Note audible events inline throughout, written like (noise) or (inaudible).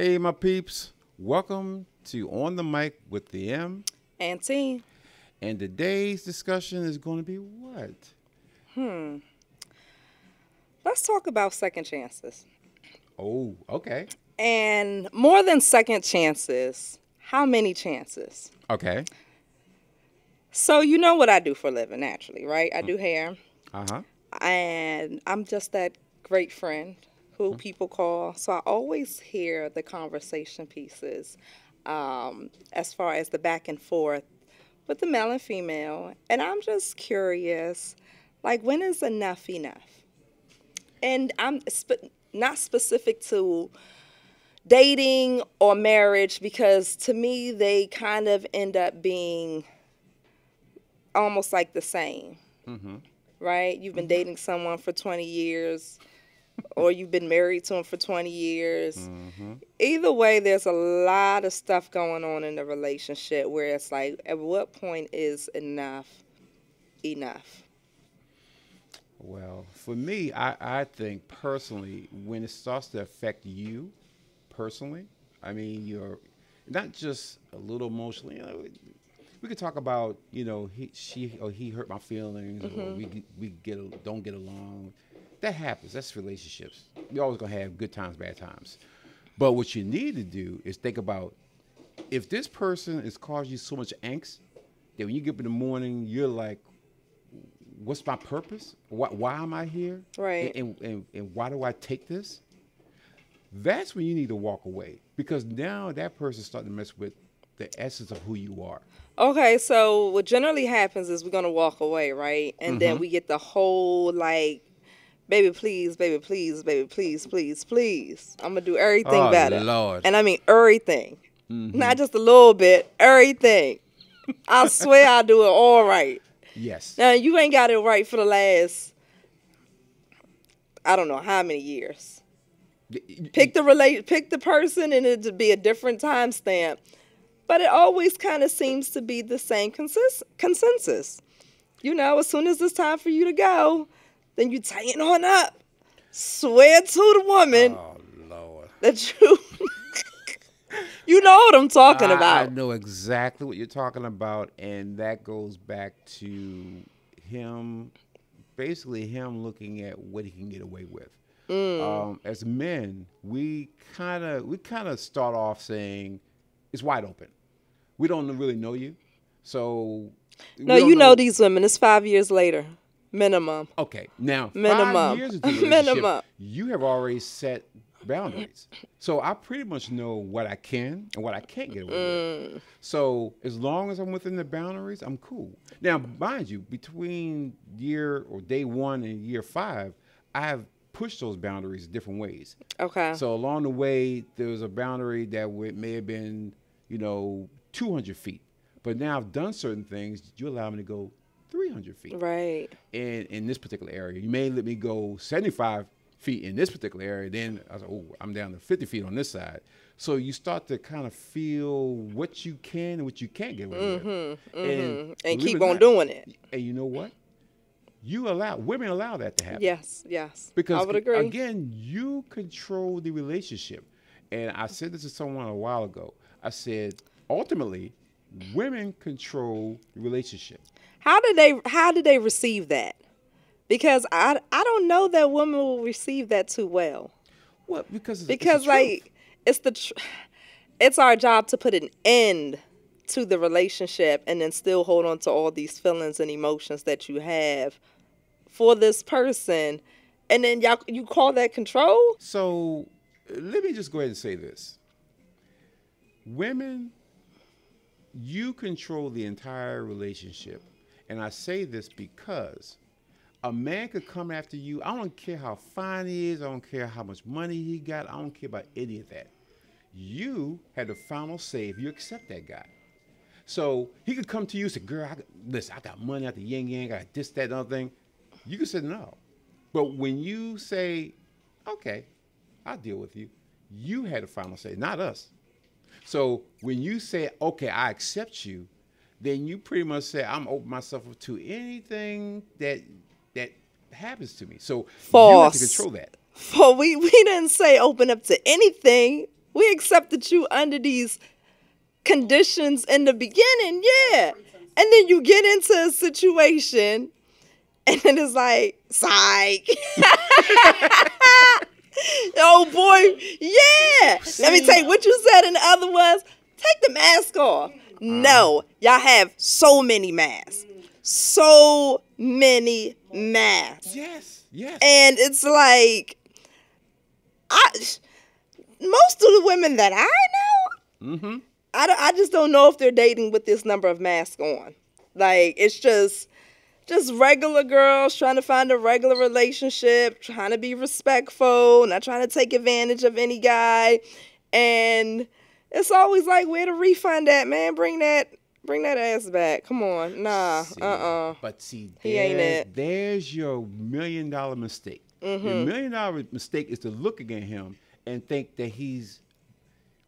Hey, my peeps. Welcome to On the Mic with the M. And T. And today's discussion is going to be what? Hmm. Let's talk about second chances. Oh, okay. And more than second chances, how many chances? Okay. So, you know what I do for a living, naturally, right? I do hair. Uh huh. And I'm just that great friend who people call. So I always hear the conversation pieces um, as far as the back and forth with the male and female. And I'm just curious like, when is enough enough? And I'm sp- not specific to dating or marriage because to me, they kind of end up being almost like the same. Mm-hmm. Right? You've been mm-hmm. dating someone for 20 years or you've been married to him for 20 years. Mm-hmm. Either way, there's a lot of stuff going on in the relationship where it's like, at what point is enough enough? Well, for me, I, I think personally, when it starts to affect you personally, I mean, you're not just a little emotionally, you know, we could talk about, you know, he, she or he hurt my feelings, mm-hmm. or we we get don't get along that happens. That's relationships. You're always gonna have good times, bad times. But what you need to do is think about if this person is causing you so much angst that when you get up in the morning, you're like, "What's my purpose? Why, why am I here? Right? And, and, and, and why do I take this?" That's when you need to walk away because now that person's starting to mess with the essence of who you are. Okay, so what generally happens is we're gonna walk away, right? And mm-hmm. then we get the whole like baby, please, baby, please, baby, please, please, please. I'm gonna do everything oh, better. Lord. And I mean everything. Mm-hmm. Not just a little bit, everything. I (laughs) swear I'll do it all right. Yes. Now you ain't got it right for the last I don't know how many years. Pick the relate pick the person and it'd be a different time stamp. But it always kind of seems to be the same consist- consensus. You know, as soon as it's time for you to go, then you tighten on up. Swear to the woman oh, Lord. that you (laughs) you know what I'm talking I, about. I know exactly what you're talking about, and that goes back to him, basically him looking at what he can get away with. Mm. Um, as men, we kind of we kind of start off saying it's wide open. We don't really know you, so no, you know, know these women. It's five years later. Minimum. Okay. Now, minimum. five years into minimum. You have already set boundaries. So I pretty much know what I can and what I can't get away mm. with. So as long as I'm within the boundaries, I'm cool. Now, mind you, between year or day one and year five, I have pushed those boundaries different ways. Okay. So along the way, there was a boundary that may have been, you know, 200 feet. But now I've done certain things. You allow me to go 300 feet. Right. In in this particular area, you may let me go 75 feet in this particular area. Then I was like, oh, I'm down to 50 feet on this side. So you start to kind of feel what you can and what you can't get away mm-hmm, with, mm-hmm. and, and keep on not, doing it. And you know what? You allow women allow that to happen. Yes, yes. Because I would agree. again, you control the relationship. And I said this to someone a while ago. I said, ultimately, women control the relationship. How did they how did they receive that? Because I I don't know that women will receive that too well. What? Because it's, because it's like it's the tr- it's our job to put an end to the relationship and then still hold on to all these feelings and emotions that you have for this person and then y'all you call that control so let me just go ahead and say this women you control the entire relationship and I say this because a man could come after you. I don't care how fine he is. I don't care how much money he got. I don't care about any of that. You had the final say if you accept that guy. So he could come to you and say, "Girl, I got, listen, I got money out the yin yang, I got this, that, other thing." You could say no, but when you say, "Okay, I'll deal with you," you had the final say, not us. So when you say, "Okay, I accept you," then you pretty much say I'm open myself up to anything that that happens to me. So False. you have to control that. (laughs) Well, we we didn't say open up to anything. we accepted you under these conditions in the beginning, yeah. And then you get into a situation and then it's like, psych. (laughs) oh boy, yeah. Let me tell you what you said in the other was take the mask off. No, y'all have so many masks. So many masks. Yes, yes. And it's like I most of the women that I know, mm-hmm. I, don't- I just don't know if they're dating with this number of masks on. Like it's just just regular girls trying to find a regular relationship, trying to be respectful, not trying to take advantage of any guy. And it's always like, where to refund that, man? Bring that bring that ass back. Come on. Nah. See, Uh-uh. But see, He ain't there's- it. There's your million dollar mistake. Mm-hmm. Your million dollar mistake is to look at him and think that he's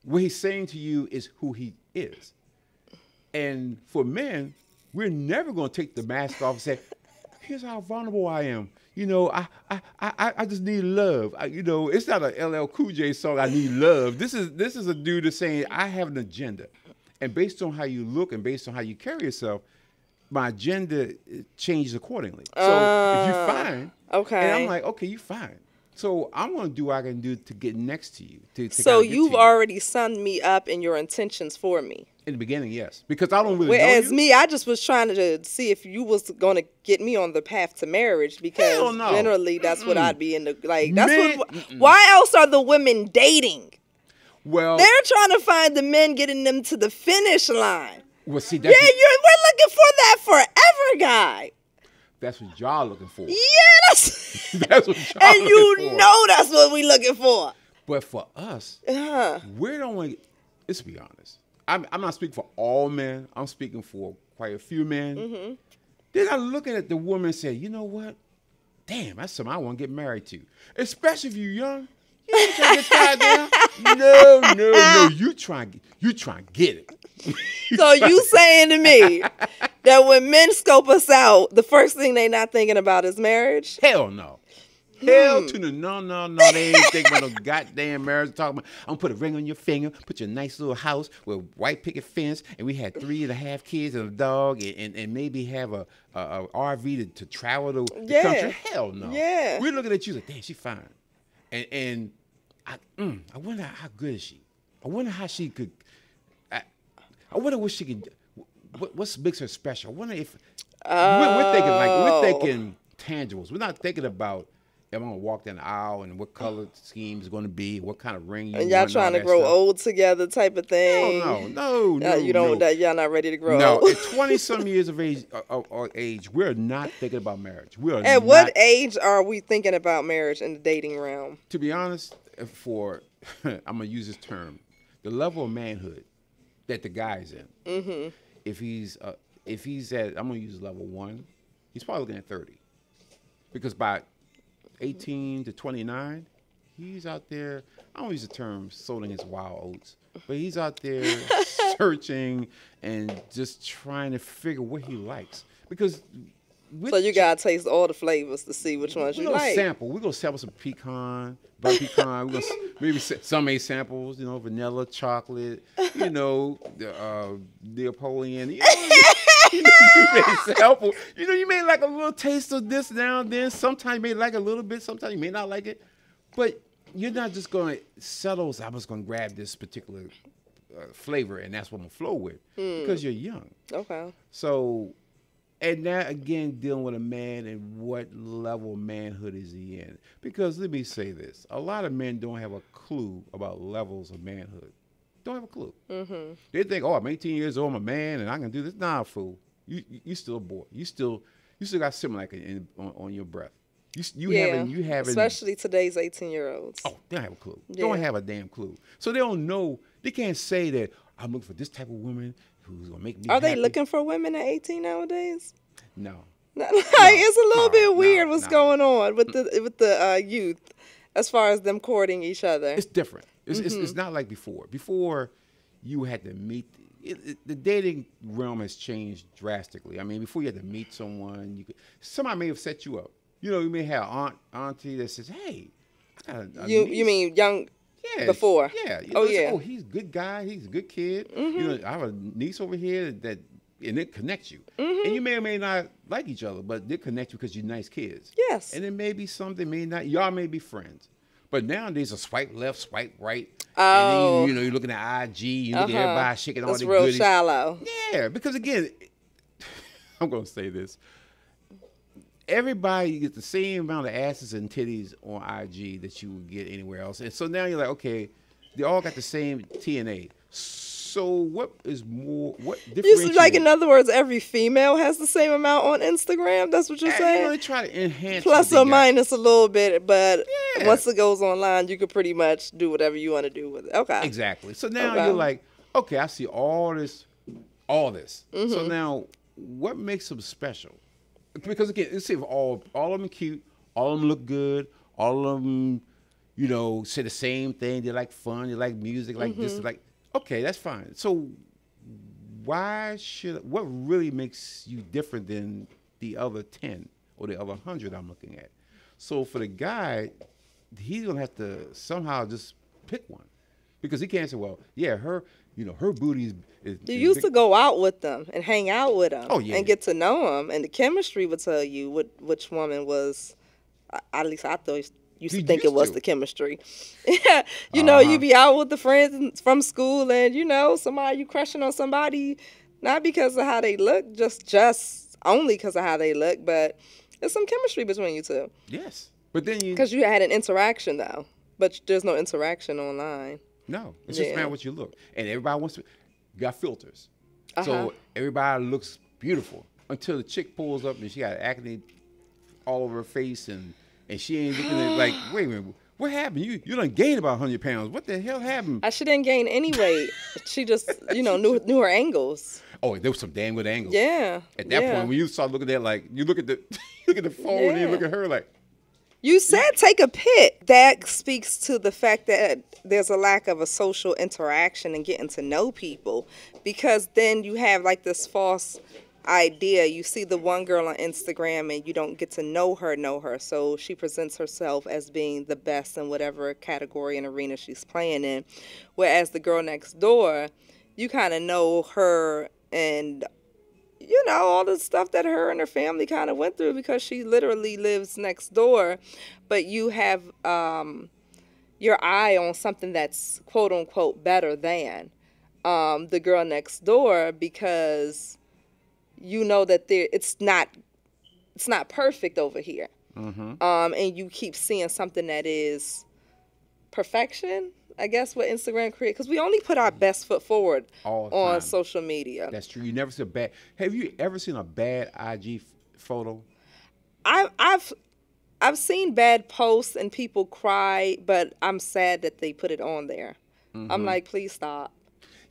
what he's saying to you is who he is. And for men, we're never going to take the mask off and say, "Here's how vulnerable I am." You know, I I I, I just need love. I, you know, it's not an LL Cool J song. I need love. This is this is a dude that's saying I have an agenda, and based on how you look and based on how you carry yourself, my agenda uh, changes accordingly. So if you're fine, okay. and I'm like, okay, you're fine. So I'm gonna do what I can do to get next to you. To, to so get you've to you. already summed me up in your intentions for me. In the beginning, yes, because I don't really Whereas know you. me, I just was trying to see if you was gonna get me on the path to marriage because no. generally that's what I'd be in the like. That's Men- what. Why else are the women dating? well, They're trying to find the men getting them to the finish line. well, see, Yeah, you're, we're looking for that forever guy. that's what y'all looking for. Yeah, that's. (laughs) That's what y'all and you looking for. know that's what we looking for. But for us, Uh, we're the only. Let's be honest. I'm, I'm not speaking for all men. I'm speaking for quite a few men. Mm-hmm. They're not looking at the woman and say, you know what? Damn, that's something I want to get married to. Especially if you're young. You ain't trying to get tied down. (laughs) No, no, no. You try, you try to get it. (laughs) so you saying to me that when men scope us out, the first thing they not thinking about is marriage? Hell no. Hmm. Hell to the no, no, no. They ain't thinking about no (laughs) goddamn marriage. Talking about, I'm gonna put a ring on your finger, put your nice little house with white picket fence, and we had three and a half kids and a dog, and, and, and maybe have a, a, a RV to, to travel the, the Yeah. country. Hell no. Yeah. We're looking at you like, damn, she fine. And and I, mm, I wonder how good is she? I wonder how she could. I, I wonder what she can. What what makes her special? I wonder if we're, we're thinking like we're Oh. thinking tangibles. We're not thinking about am I gonna walk down the aisle and what color (sighs) scheme is going to be, what kind of ring you And y'all trying to grow stuff. old together type of thing. no, no, no. Uh, you don't. no. That y'all not ready to grow No, old. at twenty some years of age, uh, uh, uh, age, we're not thinking about marriage. We are (laughs) At not, what age are we thinking about marriage in the dating realm? to be honest, for (laughs) I'm gonna use this term, the level of manhood that the guy's in. Mm-hmm. If he's uh, if he's at, I'm gonna use level one, he's probably looking at thirty, because by 18 to 29, he's out there. I don't use the term sowing his wild oats, but he's out there (laughs) searching and just trying to figure what he likes because. So you gotta taste all the flavors to see which ones we're you gonna like. sample. We're gonna sample some pecan, butter pecan. We're gonna s- maybe some A samples. You know, vanilla, chocolate. You know, the uh, Neapolitan. You know, (laughs) you, know, (laughs) you know, you may like a little taste of this now and then. Sometimes you may like a little bit. Sometimes you may not like it. But you're not just gonna settle. I'm just gonna grab this particular uh, flavor and that's what I'm gonna flow with because you're young. Okay. So, and that again, dealing with a man and what level of manhood is he in? Because let me say this: a lot of men don't have a clue about levels of manhood. Don't have a clue. Mm-hmm. They think, "Oh, I'm 18 years old, I'm a man, and I can do this." Nah, fool. You you, still a boy. You still you still got something like in, on, on your breath. You you yeah. haven't you haven't. Especially today's eighteen year olds. Oh, they don't have a clue. They don't have a damn clue. So they don't know. They can't say that I'm looking for this type of woman who's gonna make me. Are they looking for women at eighteen nowadays? No. like, (laughs) it's a little no, bit no, weird what's no. going on with the with the uh, youth as far as them courting each other. It's different. It's, it's, Mm-hmm. it's not like before. Before, you had to meet. It, it, the dating realm has changed drastically. I mean, before you had to meet someone, you could somebody may have set you up. You know, you may have aunt auntie that says, "Hey, I got a, a you niece." you mean young Yeah, before. Yeah. You Oh, know, it's, yeah. Oh, he's a good guy. He's a good kid. You know, I have a niece over here that, and it connects you. And you may or may not like each other, but they connect you because you're nice kids. Yes. And it may be something, may not. Y'all may be friends. But nowadays, a swipe left, swipe right. And Oh. then you, you know, you're looking at IG, you look at Uh-huh. everybody shaking all the real goodies. shallow. Yeah, because again, (laughs) I'm going to say this. Everybody gets the same amount of asses and titties on IG that you would get anywhere else. And so now you're like, okay, they all got the same TNA. So what is more, what You differentiates? like, in other words, every female has the same amount on Instagram. That's what you're you saying. they try to enhance Plus or minus a little bit, but Yeah. once it goes online, you could pretty much do whatever you want to do with it. Okay. Exactly. So now Okay. you're like, okay, I see all this, all this. Mm-hmm. So now, what makes them special? Because again, let's see if all all of them cute, all of them look good, all of them, you know, say the same thing. They like fun, they like music, like Mm-hmm. this, like okay, that's fine. So why should what really makes you different than the other ten or the other hundred I'm looking at? So for the guy, he's gonna have to somehow just pick one because he can't say, well, yeah, her, you know, her booty is. is You is used big. to go out with them and hang out with them Oh, yeah. and get to know them, and the chemistry would tell you what which woman was. At least I thought used You to think it was to. the chemistry. Yeah, (laughs) you know, Uh-huh. you be out with the friends from school, and you know somebody you crushing on somebody, not because of how they look, just just only because of how they look, but there's some chemistry between you two. Yes, but then you Because you had an interaction though, but there's no interaction online. no, it's just Yeah. about what you look, and everybody wants to. You got filters, Uh-huh. so everybody looks beautiful until the chick pulls up and she got acne all over her face, and and she ain't looking at like, (gasps) wait a minute, what happened? You you done gained about hundred pounds. What the hell happened? I she didn't gain any weight. (laughs) she just, you know, knew knew her angles. Oh, there was some damn good angles. Yeah. At that yeah. point, when you start looking at like you look at the (laughs) look at the phone and you look at her like, You said take a pic. That speaks to the fact that there's a lack of a social interaction and getting to know people because then you have like this false idea. You see the one girl on Instagram and you don't get to know her, know her. So she presents herself as being the best in whatever category and arena she's playing in. Whereas the girl next door, you kind of know her and you know, all the stuff that her and her family kind of went through because she literally lives next door. But you have um, your eye on something that's quote unquote better than um, the girl next door because you know that there it's not it's not perfect over here. Um, and you keep seeing something that is perfection. I guess what Instagram create because we only put our best foot forward on social media. that's true. You never see a bad. Have you ever seen a bad IG f- photo? I, I've I've seen bad posts and people cry, but I'm sad that they put it on there. Mm-hmm. I'm like, please stop,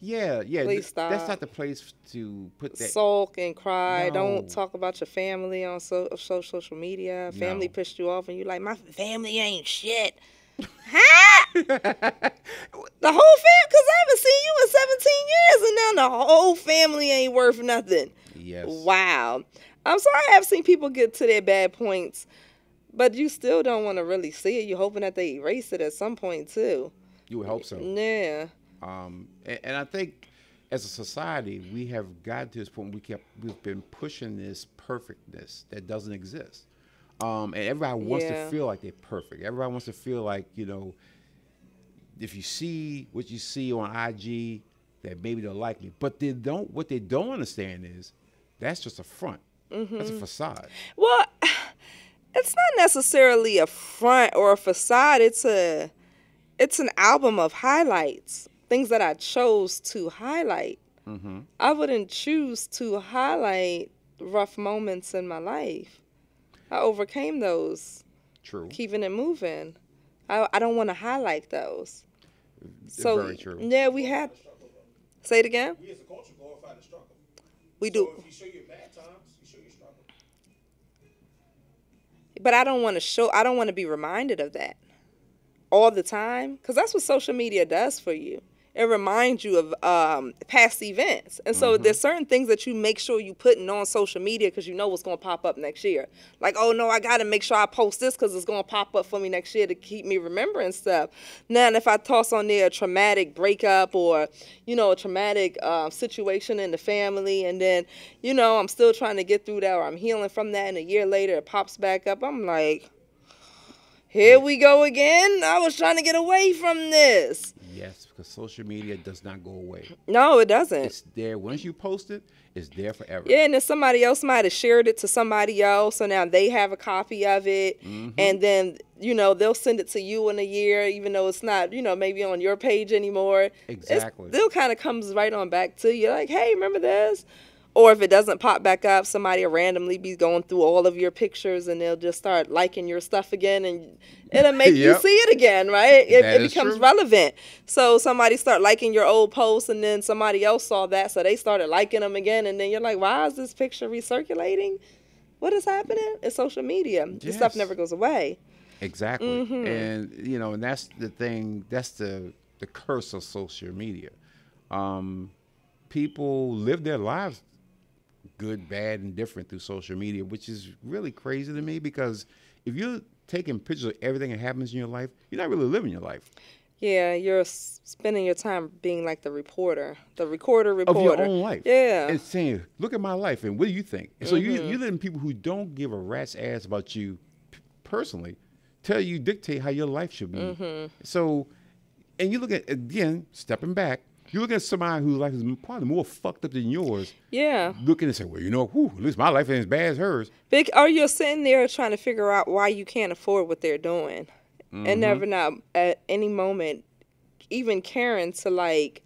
Yeah, yeah. Please th- That's not the place to put that. sulk and cry. No. Don't talk about your family on so, so social media. Family No. pissed you off, and you're like, my family ain't shit. Huh? (laughs) the whole family, cause I haven't seen you in 17 years, and now the whole family ain't worth nothing. yes. Wow. I'm sorry I have seen people get to their bad points, but you still don't want to really see it. You're hoping that they erase it at some point too. You would hope so. Yeah. Um, and, and I think as a society, we have gotten to this point. We kept we've been pushing this perfectness that doesn't exist. Um, and everybody wants Yeah. to feel like they're perfect. Everybody wants to feel like you know, if you see what you see on IG, that maybe they'll like me. But they don't. What they don't understand is that's just a front. That's a facade. Well, (sighs) it's not necessarily a front or a facade. It's a it's an album of highlights, things that I chose to highlight. Mm-hmm. I wouldn't choose to highlight rough moments in my life. I overcame those, True. keeping it moving. I, I don't want to highlight those. So Very true. yeah, we had. Say it again. We as a culture glorify the struggle. We So do, if you show your bad times, you show your struggle. but I don't want to show. I don't want to be reminded of that all the time because that's what social media does for you. It reminds you of um, past events. And so there's certain things that you make sure you putting on social media because you know what's going to pop up next year. Like, oh no, I got to make sure I post this because it's going to pop up for me next year to keep me remembering stuff. Now, if I toss on there a traumatic breakup or, you know, a traumatic uh, situation in the family, and then, you know, I'm still trying to get through that or I'm healing from that, and a year later it pops back up, I'm like, here we go again. I was trying to get away from this. Yes, because social media does not go away. No, it doesn't. It's there. Once you post it, it's there forever. Yeah, and then somebody else might have shared it to somebody else, so now they have a copy of it, Mm-hmm. and then you know they'll send it to you in a year, even though it's not you know maybe on your page anymore. Exactly. still kind of comes right on back to you, like, hey, remember this? Or if it doesn't pop back up, somebody will randomly be going through all of your pictures, and they'll just start liking your stuff again, and it'll make you see it again, right? It, it becomes true. relevant. So somebody start liking your old posts, and then somebody else saw that, so they started liking them again, and then you're like, why is this picture recirculating? What is happening? It's social media. This stuff never goes away. Exactly. Mm-hmm. And you know, and that's the thing. That's the the curse of social media. Um, people live their lives, good, bad, and different through social media, which is really crazy to me because if you're taking pictures of everything that happens in your life, you're not really living your life Yeah, you're spending your time being like the reporter, the recorder reporter of your own life. Yeah. and saying, "Look at my life," and what do you think? And so you mm-hmm. you're letting people who don't give a rat's ass about you p- personally tell you dictate how your life should be. Mm-hmm. So, and you look at again stepping back. You look at somebody whose life is probably more fucked up than yours. yeah. Looking and say, "Well, you know, whew, at least my life ain't as bad as hers." Big, or you're sitting there trying to figure out why you can't afford what they're doing, and mm-hmm. never not at any moment even caring to like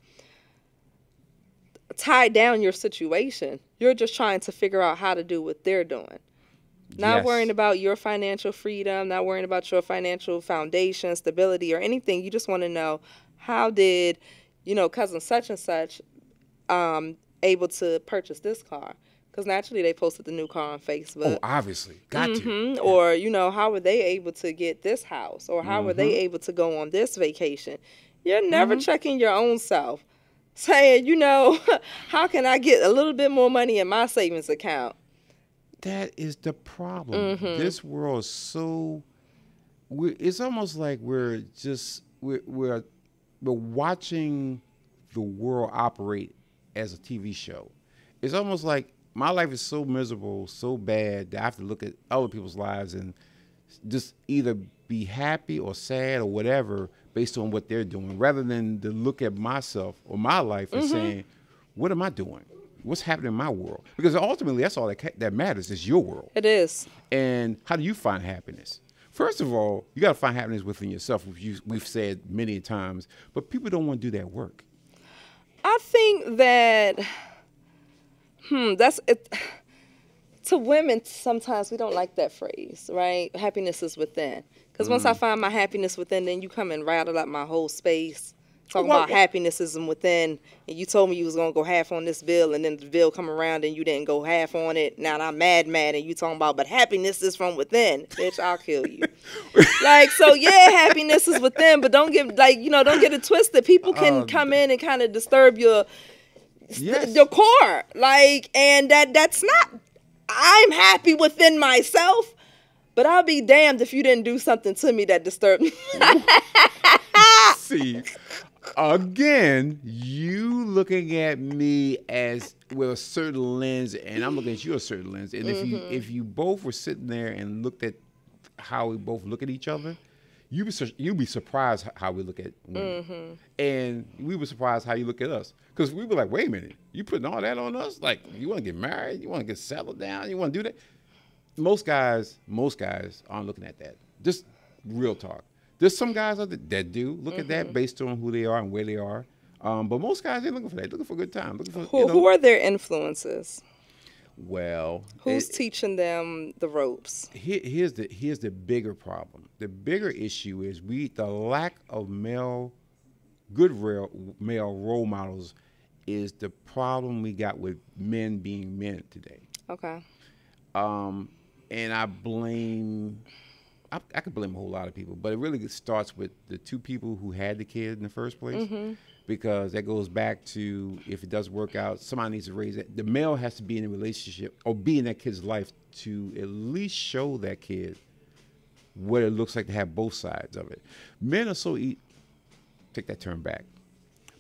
tie down your situation. You're just trying to figure out how to do what they're doing. Not Yes. worrying about your financial freedom, not worrying about your financial foundation, stability, or anything. You just want to know how did, you know, cousin such and such um, able to purchase this car? Because naturally they posted the new car on Facebook. Oh, obviously, got to. Mhm. Or, you know, how were they able to get this house? Or how were they Mm-hmm. able to go on this vacation? You're never checking your own self. Saying, you know, (laughs) how can I get a little bit more money in my savings account? That is the problem. Mm-hmm. This world is so. It's almost like we're just we're, we're we're watching the world operate as a TV show. It's almost like my life is so miserable, so bad that I have to look at other people's lives and just either be happy or sad or whatever based on what they're doing, rather than to look at myself or my life and mm-hmm. saying, "What am I doing? What's happening in my world?" Because ultimately, that's all that ca- that matters is your world. It is. And how do you find happiness? First of all, you got to find happiness within yourself, which you, we've said many times. But people don't want to do that work. I think that, hmm, that's it. To women, sometimes we don't like that phrase, right? Happiness is within. Because once Mm. I find my happiness within, then you come and rattle up my whole space. Talking Well, about well- happiness is within, and you told me you was gonna go half on this bill, and then the bill come around and you didn't go half on it. Now I'm mad, mad, and you talking about, but happiness is from within, bitch. I'll kill you. (laughs) like so, yeah, happiness is within, but don't get like you know, don't get it twisted. People can Um, come in and kind of disturb your Yes. your core like and that that's not i'm happy within myself but i'll be damned if you didn't do something to me that disturbed me (laughs) See, again, you looking at me as with a certain lens, and I'm looking at you a certain lens. And if you mm-hmm. if you both were sitting there and looked at how we both look at each other, you be sur- you'd be surprised how we look at women, mm-hmm. and we were surprised how you look at us because we were like, wait a minute, you putting all that on us? Like, you want to get married? You want to get settled down? You want to do that? most guys, most guys aren't looking at that. Just real talk. There's some guys out there that do look at that based on who they are and where they are. Um, but most guys ain't looking for that. Looking for a good time. Looking for who, you know, who are their influences well. who's it- teaching them the ropes here, here's the here's the bigger problem. The bigger issue is we the lack of male, good real male role models, is the problem we got with men being men today. okay Um, and I blame I, I could blame a whole lot of people, but it really starts with the two people who had the kid in the first place. Mm-hmm. Because that goes back to if it does work out, somebody needs to raise it. The male has to be in a relationship or be in that kid's life to at least show that kid what it looks like to have both sides of it. Men are so e- take that term back.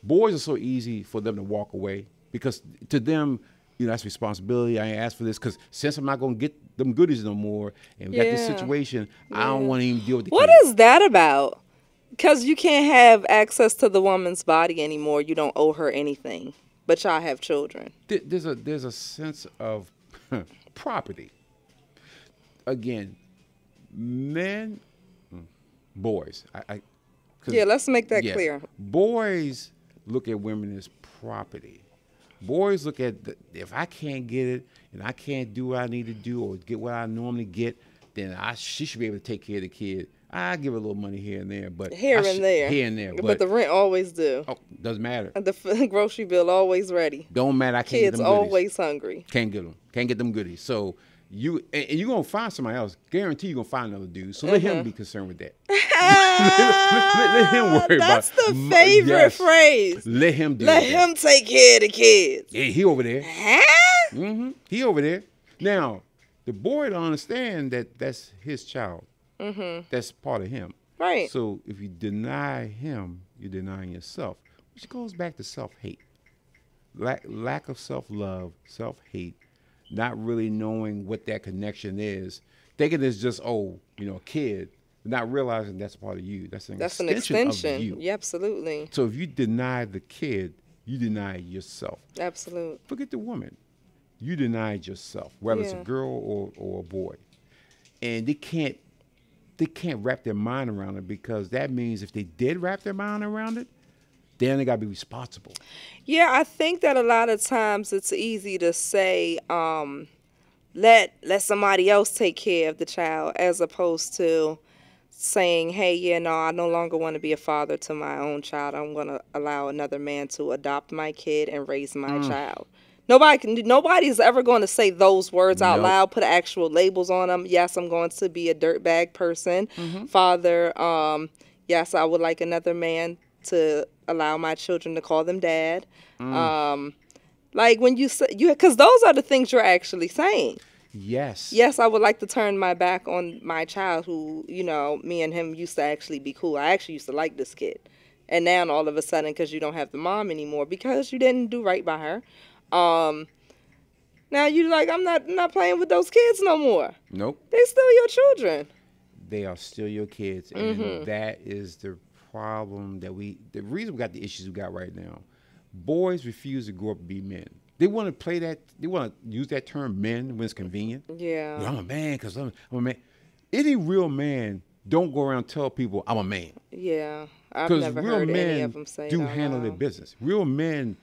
Boys are so easy for them to walk away because to them, you know, that's responsibility. I ain't asked for this because since I'm not gonna get them goodies no more, and we got this Yeah. situation, I don't want to even deal with the What kid. is that about? Because you can't have access to the woman's body anymore. You don't owe her anything, but y'all have children. There's a there's a sense of (laughs) property. Again, men, mm, boys. I, I Yeah, let's make that yeah, clear. Boys look at women as property. Boys look at the, if I can't get it and I can't do what I need to do or get what I normally get, then I she should be able to take care of the kid. I give a little money here and there, but Here and sh- there. here and there, But, the rent always do. oh, doesn't matter. And the f- (laughs) grocery bill always ready. Don't matter. I can't get Kids them goodies. always hungry. Can't get them. Can't get them goodies. So you and, you're gonna find somebody else. Guarantee you're gonna find another dude. So let Mm-hmm. him be concerned with that. (laughs) let, let him worry That's about. That's the favorite yes. phrase. Let him do Let that. him take care of the kids. Yeah, he over there. Huh? hmm He over there. Now, the boy don't understand that that's his child. Mm-hmm. That's part of him. Right. So if you deny him, you're denying yourself, which goes back to self-hate. Lack, lack of self-love, self-hate, not really knowing what that connection is, thinking it's just oh, you know, a kid, not realizing that's part of you. That's an That's an extension, extension. of you. Yeah, absolutely. So if you deny the kid, you deny yourself. Absolutely. Forget the woman. You denied yourself, whether it's a girl or, or a boy. And they can't they can't wrap their mind around it because that means if they did wrap their mind around it, then they gotta be responsible. Yeah, I think that a lot of times it's easy to say, um, let let somebody else take care of the child as opposed to saying, Hey, yeah, no, I no longer want to be a father to my own child. I'm gonna allow another man to adopt my kid and raise my Mm. child. Nobody can nobody's ever going to say those words out loud, put actual labels on them. Yes, I'm going to be a dirtbag person. Mm-hmm. Father, um, yes, I would like another man to allow my children to call them dad. Mm. Um, like when you say you, because those are the things you're actually saying. Yes. Yes, I would like to turn my back on my child, who you know, me and him used to actually be cool. I actually used to like this kid, and now all of a sudden, because you don't have the mom anymore, because you didn't do right by her, um, now you're like I'm not not playing with those kids no more. Nope. They still your children. They are still your kids. And that is the problem that we the reason we got the issues we got right now. Boys refuse to grow up and be men. They want to play that they want to use that term men when it's convenient. Yeah. Yeah, I'm a man because I'm, I'm a man. Any real man don't go around and tell people I'm a man. Yeah. I've Because never real heard men any of them say do handle their business. Real men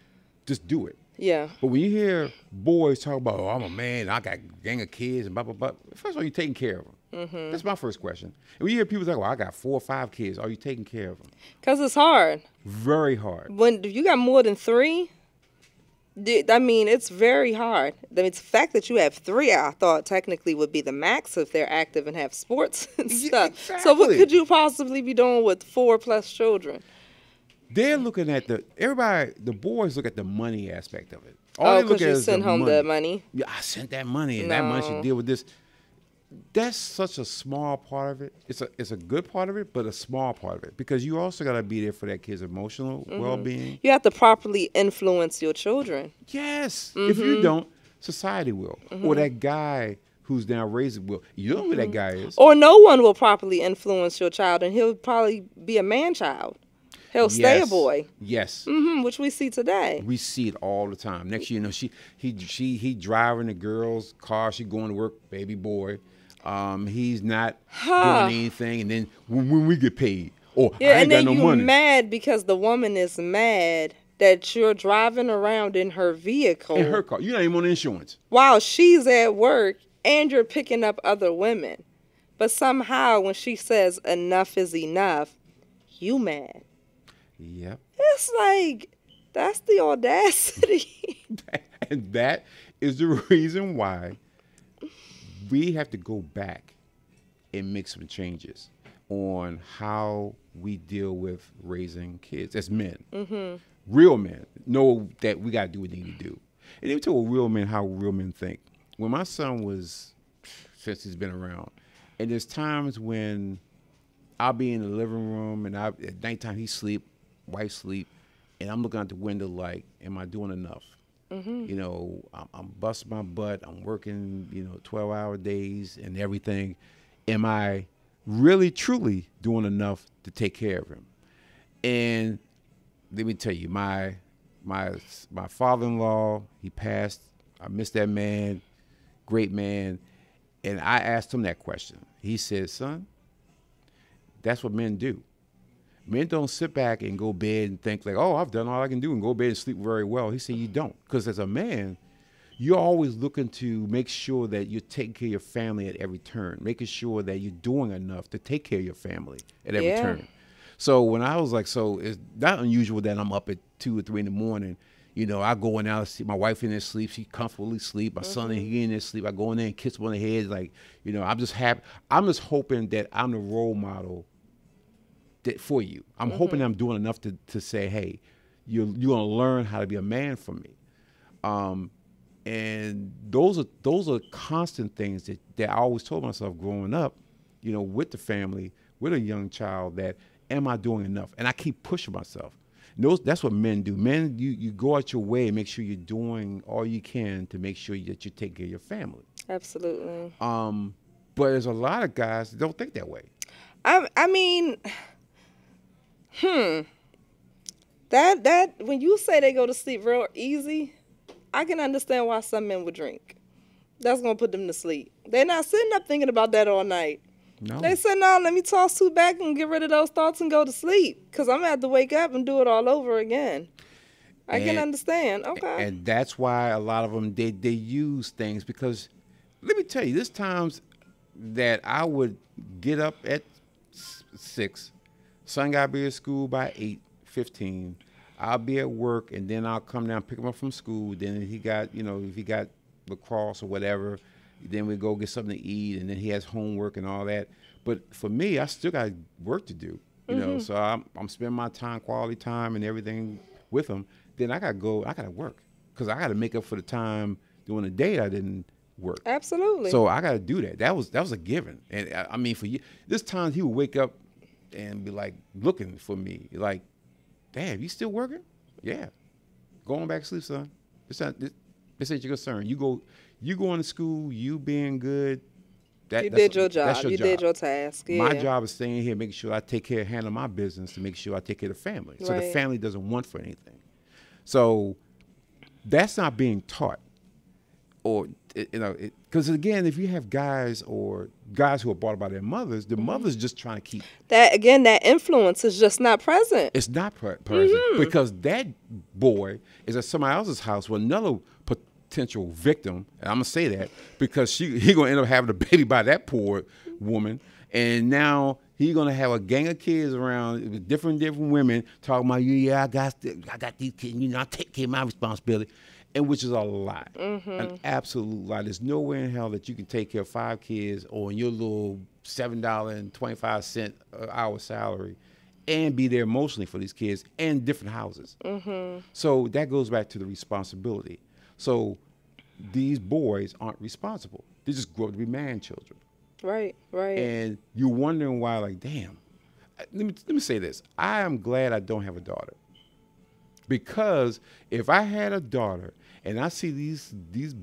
just do it. Yeah. But when you hear boys talk about, oh, I'm a man, I got a gang of kids, and blah, blah, blah, first of all, you taking care of them. Mm-hmm. That's my first question. And when you hear people talk, well, I got four or five kids, are you taking care of them? Cause it's hard. Very hard. when you got more than three, I mean, it's very hard. I mean, the fact that you have three, I thought technically would be the max if they're active and have sports (laughs) and Yeah, stuff. So what could you possibly be doing with four plus children? They're looking at the, everybody, the boys look at the money aspect of it. All oh, because you is send home money. the money. Yeah, I sent that money, and that money should deal with this. That's such a small part of it. It's a it's a good part of it, but a small part of it because you also got to be there for that kid's emotional Mm-hmm. well being. You have to properly influence your children. Yes. If Mm-hmm. you don't, society will, or that guy who's now raising will. You know who that guy is. Or no one will properly influence your child, and he'll probably be a man child. He'll stay a boy, Yes. hmm which we see today. We see it all the time. Next, year, you know, she he she he driving the girl's car. She going to work, baby boy. Um, he's not Huh. doing anything, and then when, when we get paid, or Yeah, I ain't and got then no you money. mad because the woman is mad that you're driving around in her vehicle in her car, you not even on insurance. while she's at work and you're picking up other women. But somehow when she says enough is enough, you mad. Yep. It's like that's the audacity. (laughs) and that is the reason why we have to go back and make some changes on how we deal with raising kids as men. Mm-hmm. Real men know that we got to do what we need to do. And even tell real men how real men think. When my son was, since he's been around, and there's times when I'll be in the living room and I, at nighttime he sleep, wife sleep, and I'm looking out the window like, am I doing enough? Mm-hmm. You know, I'm, I'm busting my butt. I'm working, you know, 12 hour days and everything. Am I really, truly doing enough to take care of him? And let me tell you, my my my father-in-law, he passed. I miss that man, great man. And I asked him that question. He said, "Son, that's what men do. Men don't sit back and go bed and think like, oh, I've done all I can do and go bed and sleep very well. He said, you don't. Because as a man, you're always looking to make sure that you're taking care of your family at every turn, making sure that you're doing enough to take care of your family at every Yeah. turn. So when I was like, so it's not unusual that I'm up at two or three in the morning. You know, I go in there, see my wife in there sleep, she comfortably sleep. My son and he in there sleep. I go in there and kiss him on the head, like, you know, I'm just happy. I'm just hoping that I'm the role model that for you. I'm hoping I'm doing enough to, to say, hey, you're you're gonna learn how to be a man from me. Um, and those are those are constant things that, that I always told myself growing up, you know, with the family, with a young child, that am I doing enough? And I keep pushing myself. And Those that's what men do. Men, you you go out your way and make sure you're doing all you can to make sure that you take care of your family. Absolutely. Um, but there's a lot of guys that don't think that way. I I mean, hmm. That that when you say they go to sleep real easy, I can understand why some men would drink. That's gonna put them to sleep. They're not sitting up thinking about that all night. No. They said, "No, let me toss two back and get rid of those thoughts and go to sleep, cause I'm gonna have to wake up and do it all over again." I can understand. Okay. And that's why a lot of them they they use things because let me tell you, there's times that I would get up at six, son got to be at school by eight fifteen. I'll be at work and then I'll come down pick him up from school. Then he got you know if he got lacrosse or whatever, then we go get something to eat and then he has homework and all that. But for me, I still got work to do. You know, mm-hmm. so I'm I'm spending my time, quality time, and everything with him. Then I gotta go. I gotta work because I gotta make up for the time during the day I didn't work. Absolutely. So I got to do that. That was that was a given. And I, I mean, for you, this times he would wake up and be like looking for me, like, "Damn, you still working? Yeah, going back to sleep, son. This not this, this ain't your concern. You go, you going to school. You being good. That, you did your job. that's you did your task. Yeah. My job is staying here, making sure I take care, handle my business, to make sure I take care of the family, so the family doesn't want for anything. So that's not being taught, or it- you know, because again, if you have guys or guys who are bought by their mothers, the mothers just trying to keep That again, that influence is just not present. it's not per- person Mm-hmm. because that boy is at somebody else's house with another potential victim, and I'm gonna say that because she he gonna end up having a baby by that poor woman, and now he gonna have a gang of kids around with different different women talking about you. Yeah, I got I got these kids. You know, I take care of my responsibility. And which is a lie, an mm-hmm. absolute lot. There's nowhere in hell that you can take care of five kids on your little seven dollar and twenty five cent uh, hour salary, and be there emotionally for these kids and different houses. Mm-hmm. So that goes back to the responsibility. So these boys aren't responsible. They just grow up to be man children. Right. Right. And you're wondering why, like, damn. Uh, Let me, let me say this. I am glad I don't have a daughter. Because if I had a daughter and I see these these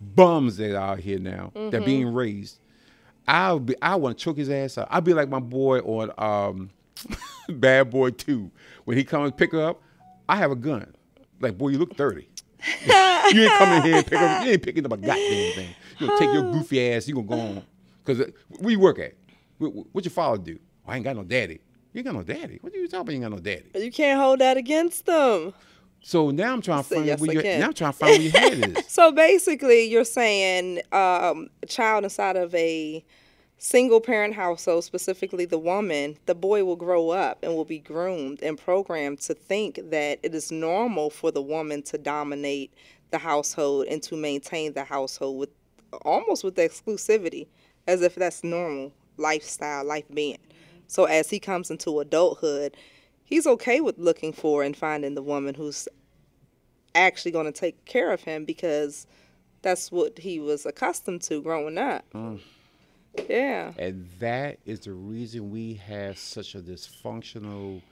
bums that are out here now that being raised, I'll be I want to choke his ass out. I'll be like my boy on um, (laughs) Bad Boy 2. When he comes pick her up, I have a gun. Like, boy, you look 30. (laughs) you ain't coming here and pick up, you ain't picking up a goddamn thing. You gonna take your (laughs) goofy ass, you gonna go on. Cause where you work at? What, what your father do? Oh, I ain't got no daddy. You ain't got no daddy. What are you talking about? You ain't got no daddy. you can't hold that against them. So now I'm trying to find yes, where your now I'm trying to find where your head is. (laughs) So basically, you're saying um, a child inside of a single parent household, specifically the woman, the boy will grow up and will be groomed and programmed to think that it is normal for the woman to dominate the household and to maintain the household with almost with exclusivity. as if that's normal lifestyle, life being. So as he comes into adulthood, he's okay with looking for and finding the woman who's actually going to take care of him because that's what he was accustomed to growing up. Mm. Yeah. And that is the reason we have such a dysfunctional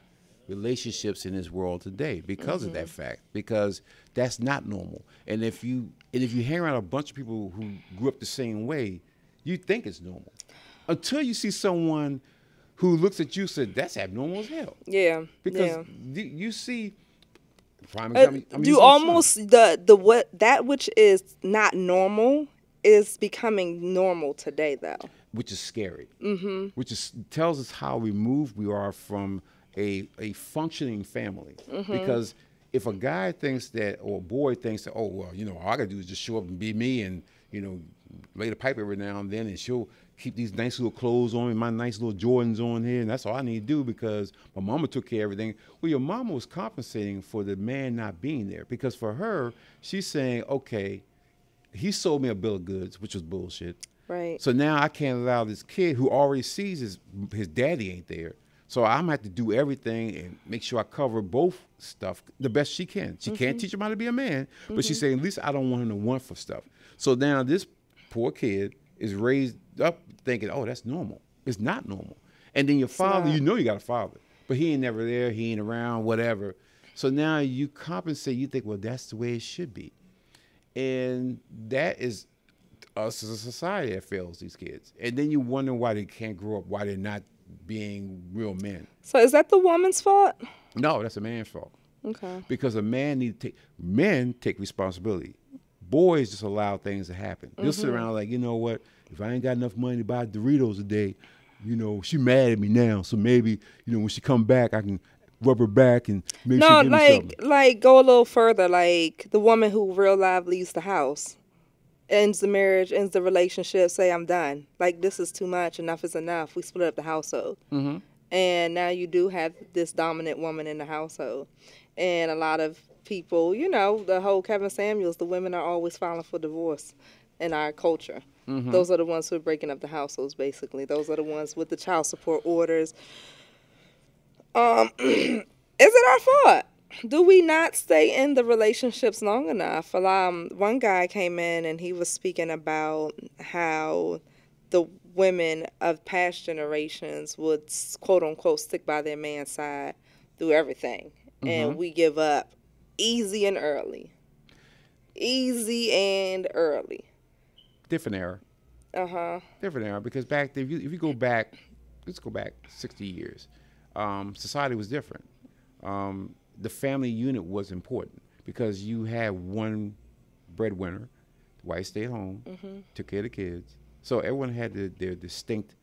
relationships in this world today because of that mm-hmm. fact. Because that's not normal. And if you and if you hang around a bunch of people who grew up the same way, you think it's normal. Until you see someone who looks at you said, That's abnormal as hell. Yeah. Because yeah. you see prime Uh, example, using my almost the the what that which is not normal is becoming normal today though. which is scary. Mm-hmm. Which is tells us how removed we are from a a functioning family. Because if a guy thinks that, or a boy thinks that, oh well, you know, all I gotta do is just show up and be me, and you know, lay the pipe every now and then, and she'll keep these nice little clothes on, and my nice little Jordans on here, and that's all I need to do because my mama took care of everything. Well, your mama was compensating for the man not being there because for her, she's saying, okay, he sold me a bill of goods, which was bullshit. Right. So now I can't allow this kid who already sees his his daddy ain't there. So I'm gonna have to do everything and make sure I cover both stuff the best she can. She can't mm-hmm. teach him how to be a man, but she's mm-hmm. saying at least I don't want him to want for stuff. So now this poor kid is raised up thinking, oh, that's normal. It's not normal. And then your father, not. you know you got a father, but he ain't never there. He ain't around. Whatever. So now you compensate. You think, well, that's the way it should be, and that is us as a society that fails these kids. And then you wonder why they can't grow up, why they're not being real men. So is that the woman's fault? No, that's a man's fault. Okay. Because a man need to take men take responsibility. Boys just allow things to happen. They'll sit Mm-hmm. around like, you know what? If I ain't got enough money to buy Doritos a day, you know, she mad at me now. So maybe, you know, when she come back, I can rub her back and make No, sure give me like something. like go a little further. Like the woman who real life leaves the house, ends the marriage, ends the relationship. Say I'm done. Like this is too much. Enough is enough. We split up the household, Mm-hmm. and now you do have this dominant woman in the household, and a lot of people, you know, the whole Kevin Samuels. The women are always filing for divorce in our culture. Mm-hmm. Those are the ones who are breaking up the households. Basically, those are the ones with the child support orders. Um, (clears throat) is it our fault? Do we not stay in the relationships long enough? Um, one guy came in and he was speaking about how the women of past generations would quote unquote stick by their man's side through everything, and we give up easy and early, easy and early. Different era. Uh huh. different era because back if you if you go back, let's go back sixty years, um, society was different. Um, the family unit was important because you had one breadwinner, the wife stayed home, took care of the kids, so everyone had their, their distinct.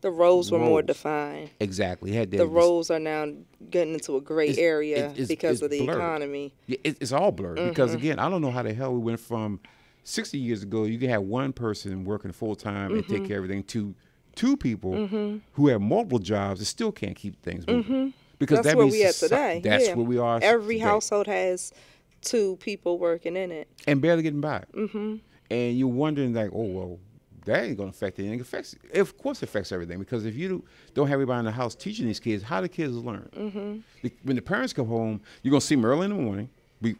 The roles were more defined. Exactly, had The roles are now getting into a gray It's- area it's- because it's of the blurred. economy. It's all blurred because Mm-hmm. again, I don't know how the hell we went from sixty years ago. You can have one person working full time and Mm-hmm. take care of everything to two people who have multiple jobs and still can't keep things moving. Because Mm-hmm. That's that where we at today. That's yeah. where we are. Every today. household has two people working in it. and barely getting by. Mm-hmm. And you're wondering like, oh well, that ain't gonna affect anything. It affects, of course, it affects everything because if you don't have everybody in the house teaching these kids, how do kids learn? Mm-hmm. When the parents come home, you're gonna see them early in the morning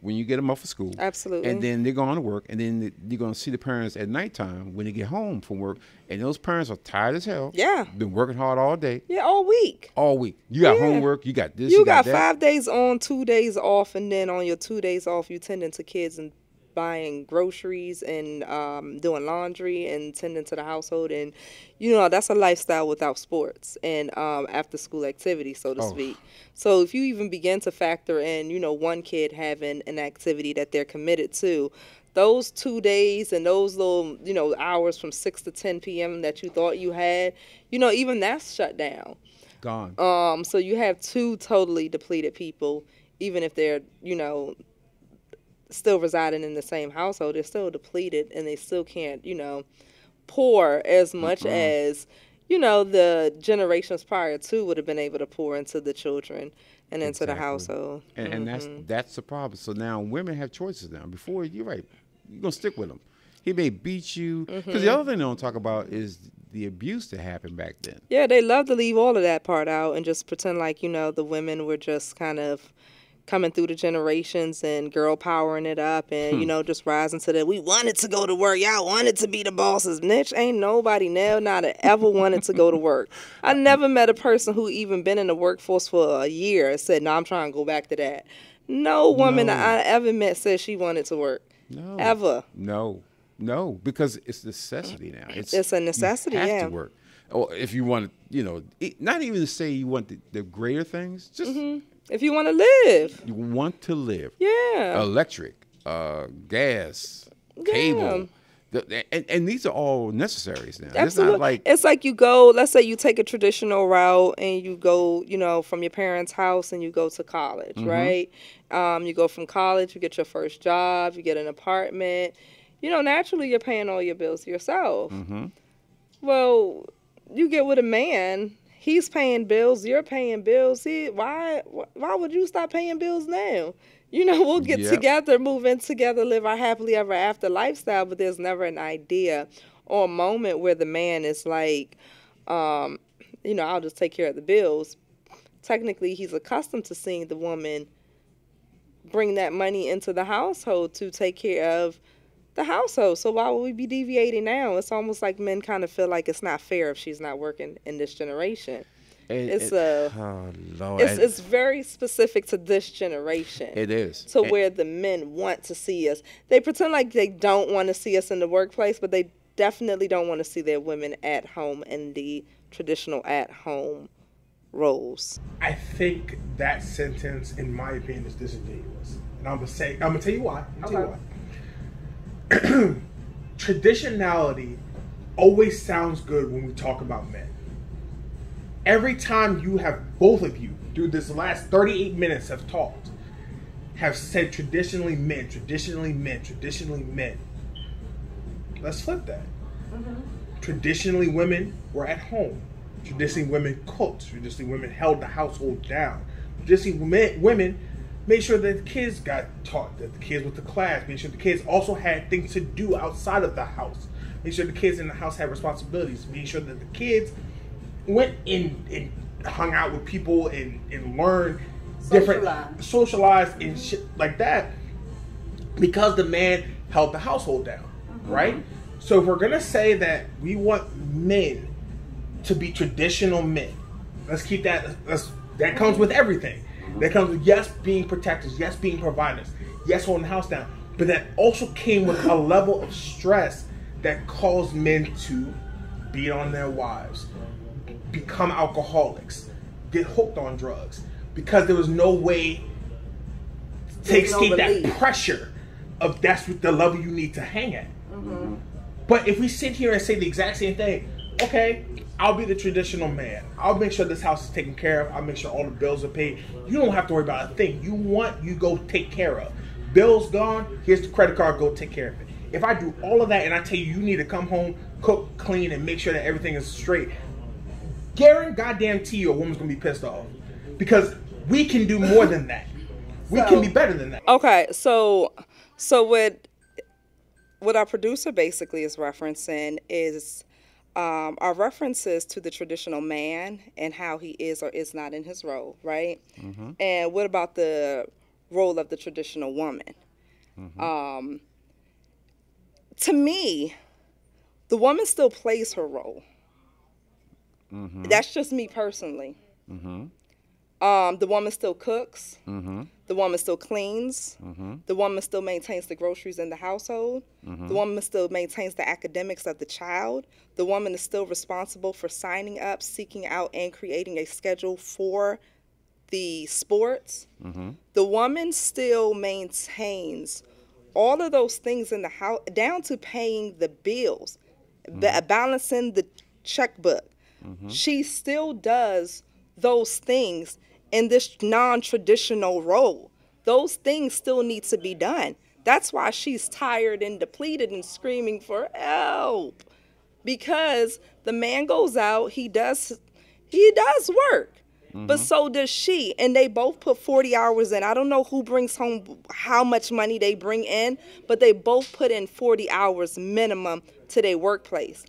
when you get them up for school. Absolutely. And then they're going to work, and then you're gonna see the parents at nighttime when they get home from work, and those parents are tired as hell. Yeah. been working hard all day, Yeah, all week. all week. You got Yeah. homework, you got this, You, you, got, that. five days on, two days off, and then on your two days off, you tending to kids and buying groceries and um, doing laundry and tending to the household. And, you know, that's a lifestyle without sports and um, after school activities, so to Oh. speak. So if you even begin to factor in, you know, one kid having an activity that they're committed to, those two days and those little, you know, hours from 6 to 10 p.m. that you thought you had, you know, even that's shut down. Gone. Um, so you have two totally depleted people, even if they're, you know, still residing in the same household, they're still depleted and they still can't, you know, pour as much as, you know, the generations prior to would have been able to pour into the children and into the household. and, and that's Mm-hmm. that's the problem. So now women have choices now. Before you're right, you're gonna stick with him. He may beat you because Mm-hmm. the other thing they don't talk about is the abuse that happened back then. Yeah, they love to leave all of that part out and just pretend like, you know, the women were just kind of coming through the generations and girl powering it up and, Hmm. you know, just rising to the we wanted to go to work. Y'all wanted to be the bosses. Niche ain't nobody now not ever wanted to go to work. (laughs) I never met a person who even been in the workforce for a year and said, No, I'm trying to go back to that. No woman No. I ever met said she wanted to work. No. Ever. No, no, because it's necessity now. It's It's a necessity, You have yeah. to work. Or if you want, to you know, not even to say you want the, the greater things, just If you want to live. you want to live. Yeah. Electric, uh, gas, cable, the, and, and these are all necessaries now. It's Absolutely. not like it's like you go, let's say you take a traditional route and you go, you know, from your parents' house and you go to college, Mm-hmm. right? Um, you go from college, you get your first job, you get an apartment. You know, naturally you're paying all your bills yourself. Mm-hmm. Well, you get with a man, he's paying bills, you're paying bills. He, why, why would you stop paying bills now? You know, we'll get Yep. together, move in together, live our happily ever after lifestyle, but there's never an idea or a moment where the man is like, um, you know, I'll just take care of the bills. Technically, he's accustomed to seeing the woman bring that money into the household to take care of the household. So why would we be deviating now? It's almost like men kind of feel like it's not fair if she's not working in this generation. and- it's and- a- oh Lord, It's and it's very specific to this generation. it is to And- where the men want to see us. They pretend like they don't want to see us in the workplace, but they definitely don't want to see their women at home in the traditional at home roles. I think that sentence, in my opinion, is disingenuous, and I'm gonna say I'm gonna tell you why. I'm gonna tell you why. (clears throat) Traditionality always sounds good when we talk about men. Every time you have both of you, through this last 38 minutes, have talked, have said traditionally men, traditionally men, traditionally men. Let's flip that. Mm-hmm. Traditionally, women were at home. Traditionally, women cooked. Traditionally, women held the household down. Traditionally, women made sure that the kids got taught, that the kids went to class, made sure the kids also had things to do outside of the house. Made sure the kids in the house had responsibilities. Made sure that the kids went in and hung out with people and, and learned different Socialized. socialized and shit like that because the man held the household down, uh-huh. right? So if we're gonna say that we want men to be traditional men, let's keep that. Let's, that comes with everything. That comes with yes, being protectors, yes, being providers, yes, holding the house down. But that also came with a (laughs) level of stress that caused men to beat on their wives, become alcoholics, get hooked on drugs, because there was no way to There's no escape that pressure of that's what the level you need to hang at. Mm-hmm. But if we sit here and say the exact same thing, okay, I'll be the traditional man. I'll make sure this house is taken care of. I'll make sure all the bills are paid. You don't have to worry about a thing. You want, you go take care of. Bills gone, here's the credit card, go take care of it. If I do all of that and I tell you you need to come home, cook, clean, and make sure that everything is straight, guarantee goddamn to you a woman's gonna be pissed off. Because we can do more than that. (laughs) We can be better than that. Okay, so so what what our producer basically is referencing is um, our references to the traditional man and how he is or is not in his role, right? And what about the role of the traditional woman? Um, to me, the woman still plays her role. That's just me personally. Um, the woman still cooks. The woman still cleans. Mm-hmm. The woman still maintains the groceries in the household. Mm-hmm. The woman still maintains the academics of the child. The woman is still responsible for signing up, seeking out, and creating a schedule for the sports. Mm-hmm. The woman still maintains all of those things in the house, down to paying the bills, ba- balancing the checkbook. She still does those things in this non-traditional role. Those things still need to be done. That's why she's tired and depleted and screaming for help. Because the man goes out, he does he does work. But mm-hmm. so does she. And they both put 40 hours in. I don't know who brings home how much money they bring in, but they both put in 40 hours minimum to their workplace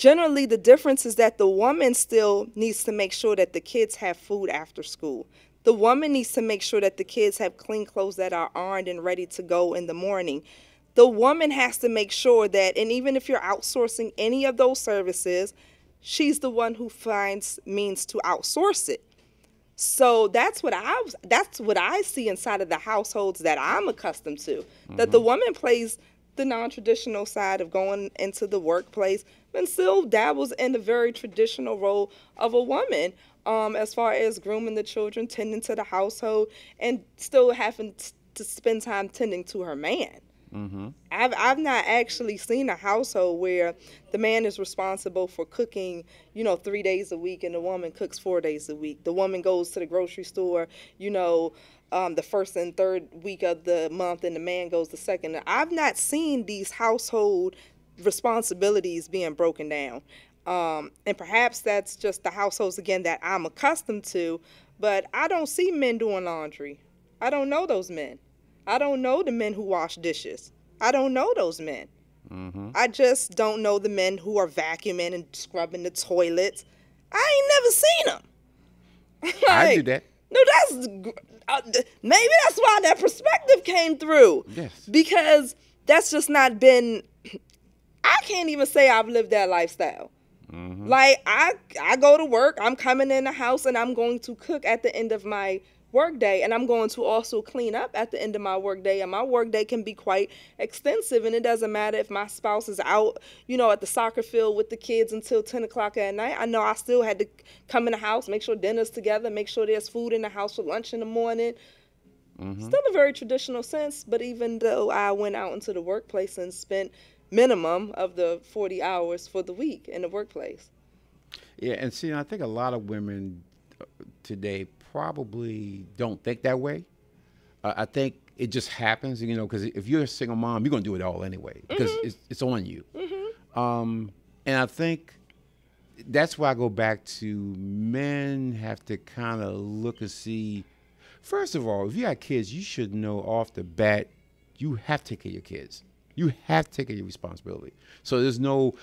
generally the difference is that the woman still needs to make sure that the kids have food after school. The woman needs to make sure that the kids have clean clothes that are ironed and ready to go in the morning. The woman has to make sure that, and even if you're outsourcing any of those services, she's the one who finds means to outsource it. So that's what I that's what I see inside of the households that I'm accustomed to. That the mm-hmm. woman plays the non-traditional side of going into the workplace and still dabbles in the very traditional role of a woman um, as far as grooming the children, tending to the household, and still having to spend time tending to her man. I've I've not actually seen a household where the man is responsible for cooking, you know, three days a week, and the woman cooks four days a week. The woman goes to the grocery store, you know, um, the first and third week of the month, and the man goes the second. I've not seen these household responsibilities being broken down. Um, and perhaps that's just the households again that I'm accustomed to, but I don't see men doing laundry. I don't know those men. I don't know the men who wash dishes. I don't know those men. I just don't know the men who are vacuuming and scrubbing the toilets. I ain't never seen them. (laughs) I do that. No, that's uh, maybe that's why that perspective came through. Yes. Because that's just not been. I can't even say I've lived that lifestyle. Like I, I go to work. I'm coming in the house and I'm going to cook at the end of my work day, and I'm going to also clean up at the end of my work day. And my work day can be quite extensive, and it doesn't matter if my spouse is out, you know, at the soccer field with the kids until 10 o'clock at night. I know I still had to come in the house, make sure dinner's together, make sure there's food in the house for lunch in the morning. Mm-hmm. Still a very traditional sense, but even though I went out into the workplace and spent minimum of the 40 hours for the week in the workplace. Yeah, and see, I think a lot of women today probably don't think that way. Uh, I think it just happens, you know, because if you're a single mom, you're gonna do it all anyway because it's, it's on you. Um, and I think that's why I go back to men have to kind of look and see. First of all, if you got kids, you should know off the bat you have to take care of your kids. You have to take care of your responsibility. So there's no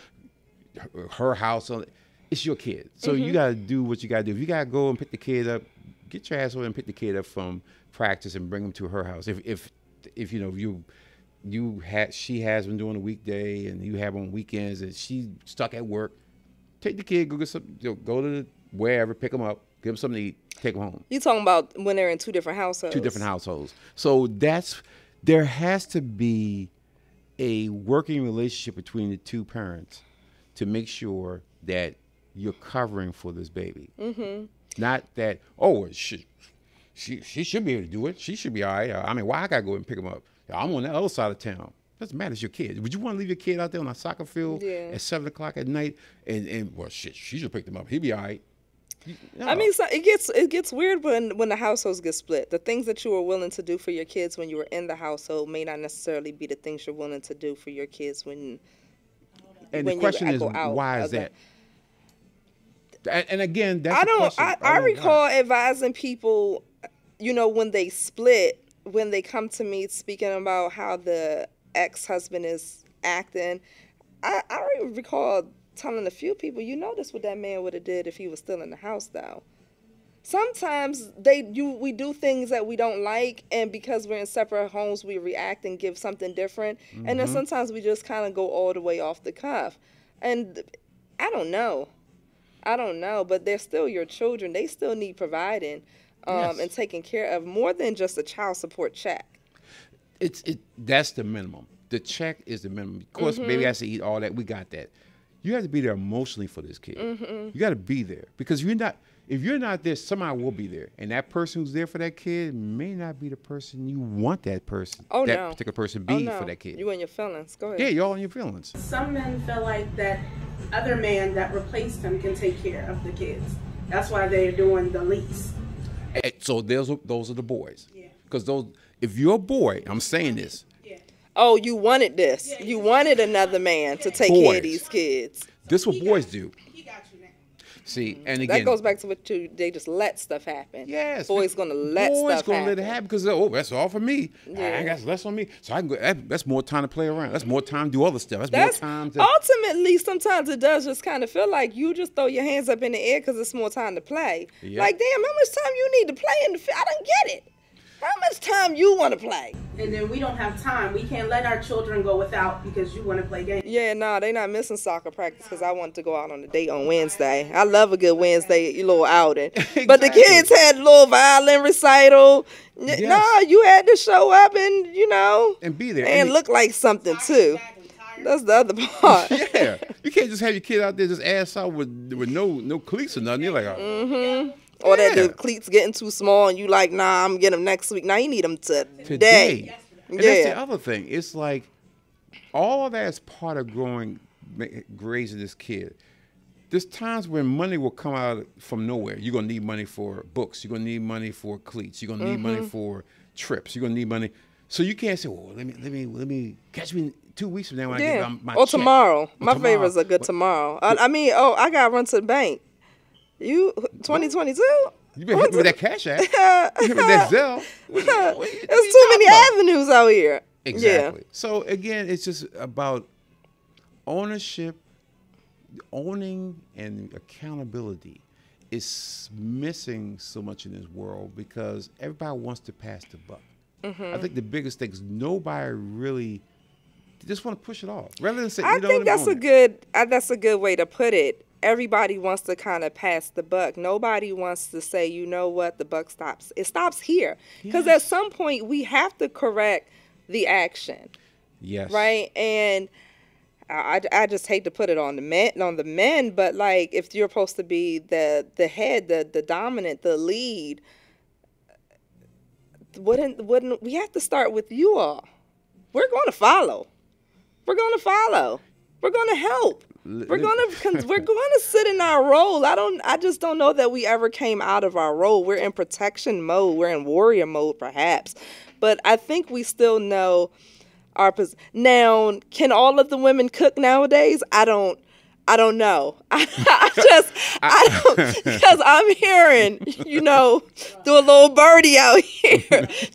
her- house on it's your kid. So you gotta do what you gotta do. If you gotta go and pick the kid up, get your ass over and pick the kid up from practice and bring him to her house. If if if you know you you had she has been doing a weekday and you have on weekends and she's stuck at work, take the kid, go get some, you know, go to the, wherever, pick him up, give him something to eat, take him home You talking about when they're in two different households? two different households. So that's there has to be a working relationship between the two parents to make sure that you're covering for this baby. Mm-hmm. Not that oh she, she she should be able to do it. She should be all right. I mean, why I gotta go and pick him up? I'm on the other side of town. Doesn't matter. It's your kid. Would you want to leave your kid out there on a soccer field Yeah. at seven o'clock at night? And and well, shit, she should pick them up. He'd be all right. You- I mean, so it gets it gets weird when when the households get split. The things that you were willing to do for your kids when you were in the household may not necessarily be the things you're willing to do for your kids when. And when the question is, why is that? And, and again, that's I don't. I, don't I know recall advising people, you know, when they split, when they come to me speaking about how the ex-husband is acting. I, I recall telling a few people, you notice what that man would have did if he was still in the house, though. Sometimes they you we do things that we don't like, and because we're in separate homes, we react and give something different. And Mm-hmm. then sometimes we just kind of go all the way off the cuff. And I don't know. I don't know, but they're still your children. They still need providing um, Yes. and taking care of more than just a child support check. it's it that's the minimum. The check is the minimum. Of course, baby has to eat all that. We got that. You have to be there emotionally for this kid. Mm-hmm. You got to be there because you're not. If you're not there, somebody will be there, and that person who's there for that kid may not be the person you want that person, Oh, that no. particular person, Oh be no, for that kid. you and your feelings. Go ahead. yeah, you're all in your feelings. Some men feel like that other man that replaced him can take care of the kids. That's why they're doing the lease. And so those are, those are the boys. Yeah. Because those, if you're a boy, I'm saying this. Yeah. Oh, you wanted this. Yeah, You wanted another man to take care of these kids. This is what boys do. He got you now. See, mm-hmm. and again, That goes back to what you, they just let stuff happen. Yes, Boys gonna let boys stuff gonna happen. let it happen because oh, that's all for me. Yeah. I got less on me, so I can go. That, that's more time to play around. That's more time to do other stuff. That's, That's more time to. ultimately sometimes it does just kind of feel like you just throw your hands up in the air because it's more time to play. Yep. Like, damn, how much time you need to play in the field? I don't get it. How much time you want to play? And then we don't have time. We can't let our children go without because you want to play games. Yeah, no, they not missing soccer practice because I want to go out on a date on Wednesday. I love a good Wednesday little outing. (laughs) But the kids had a little violin recital. N- Yes. No, you had to show up and, you know, and be there. and it- look like something too. That's the other part. Yeah, you can't (laughs) just have your kid out there just ass out with with no no cleats or nothing. You're like, oh, Or that the cleats getting too small and you like, nah, I'm getting them next week. Now you need them today. today. And that's the other thing. It's like all of that is part of growing, raising this kid. There's times when money will come out from nowhere. You're gonna need money for books. You're gonna need money for cleats. You're gonna need money Mm-hmm. for trips. You're gonna need money. So you can't say, "Well, let me, let me, let me catch me two weeks from now when I get my, my or check." tomorrow. Or My tomorrow. favorites are good But tomorrow. I, I mean, oh, I got to run to the bank. You 2022? You been hit me with that cash app. (laughs) You with that Zelle. (laughs) There's too many about? avenues out here. Exactly. So again, it's just about ownership, owning and accountability is missing so much in this world because everybody wants to pass the buck. Mm-hmm. I think the biggest thing is nobody really just want to push it off rather than say, I you think that's a it. good. Uh, that's a good way to put it. Everybody wants to kind of pass the buck. Nobody wants to say, you know what, the buck stops. It stops here because at some point we have to correct the action. Yes. right? And I, I I just hate to put it on the men on the men, but like if you're supposed to be the the head, the the dominant, the lead, wouldn't wouldn't we have to start with you all? We're going to follow. We're going to follow. We're going to help. We're going to we're (laughs) going to sit in our role. I don't I just don't know that we ever came out of our role. We're in protection mode. We're in warrior mode perhaps. But I think we still know our pos- now can all of the women cook nowadays i don't i don't know (laughs) i, (laughs) just i don't (laughs) because i'm hearing you know do a little birdie out here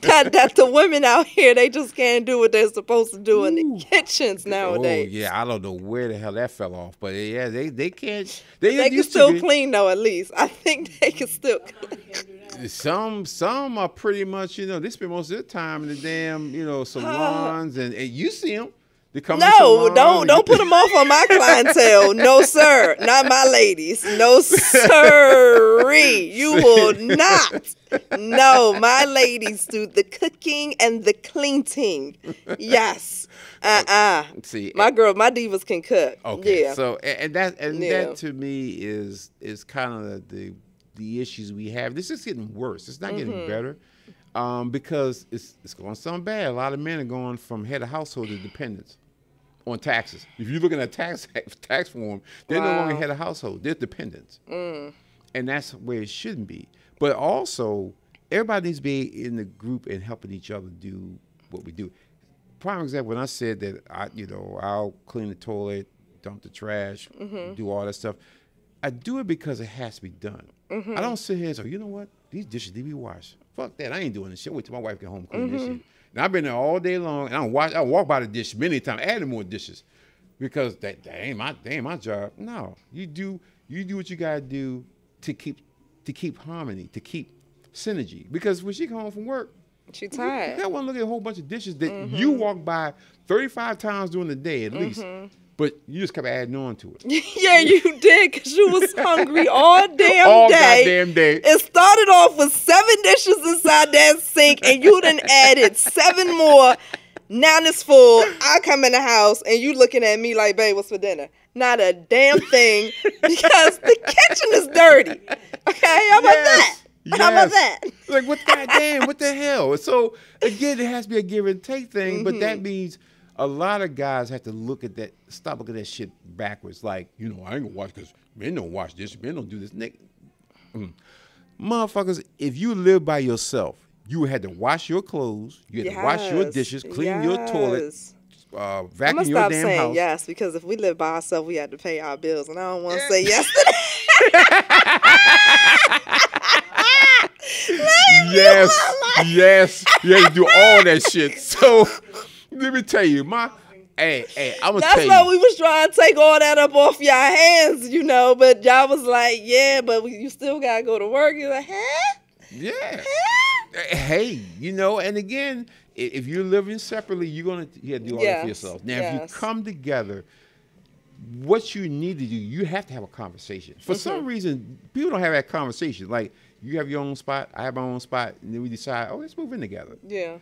that, that the women out here they just can't do what they're supposed to do in the kitchens oh, nowadays Oh yeah, I don't know where the hell that fell off, but eh, yeah, they they can't. They, they can still clean though at least i think they can still clean. Eh, some some are pretty much you know they spend most of their time in the damn you know uh, salons and, and you see them. No, don't don't put them off on my clientele. (laughs) No, sir, not my ladies. No, sirree, you (laughs) will not. No, my ladies do the cooking and the cleaning. Yes. Uh uh See, My girl, my divas can cook. Okay, Yeah. so and, and that and Yeah. that to me is is kind of the the issues we have. This is getting worse. It's not Mm-hmm. getting better, um, because it's it's going to sound bad. A lot of men are going from head of household to dependents on taxes. If you're looking at tax (laughs) tax form, they're no longer Wow. a household. They're dependents, and that's where it shouldn't be. But also, everybody needs to be in the group and helping each other do what we do prime example when I said that I, you know, I'll clean the toilet, dump the trash, Mm-hmm. do all that stuff. I do it because it has to be done. Mm-hmm. I don't sit here and say, you know what, these dishes need to be washed. Fuck that, I ain't doing this shit. Wait till my wife get home clean Mm-hmm. this shit. Now I've been there all day long, and I don't watch. I walk by the dish many times, adding more dishes, because that, that ain't my that ain't my job. No, you do you do what you gotta do to keep to keep harmony, to keep synergy. Because when she come home from work, She you tired. got one look at a whole bunch of dishes that Mm-hmm. you walk by 35 times during the day at least, but you just kept adding on to it. (laughs) yeah, you did because you was hungry (laughs) all damn All day. goddamn day. It started off with seven dishes inside that sink, and you done added seven more. Now it's full. I come in the house, and you looking at me like, "Babe, what's for dinner?" Not a damn thing (laughs) because the kitchen is dirty. Okay, how about that? How about that? Like what goddamn, what the hell? So again, it has to be a give and take thing, but Mm-hmm. that means a lot of guys have to look at that, stop looking at that shit backwards. Like, you know, I ain't gonna watch because men don't watch this, men don't do this. Nick, mm. motherfuckers, if you live by yourself, you had to wash your clothes, you had to wash your dishes, clean your toilet, yes. uh, I'm vacuum gonna your stop damn saying house. yes because if we live by ourselves, we had to pay our bills, and I don't want to say yes to that. (laughs) yes, yes, you have to do all that shit. So let me tell you, my hey, hey, I'm gonna That's tell why you. we was trying to take all that up off y'all hands, you know. But y'all was like, yeah, but we, you still gotta go to work. You're like, huh? yeah. Huh? Hey, you know, and again, if you're living separately, you're gonna you have to do all that for yourself. Now, if you come together, what you need to do, you have to have a conversation. For Mm-hmm. some reason, people don't have that conversation. Like you have your own spot, I have my own spot, and then we decide, oh, let's move in together. Yeah.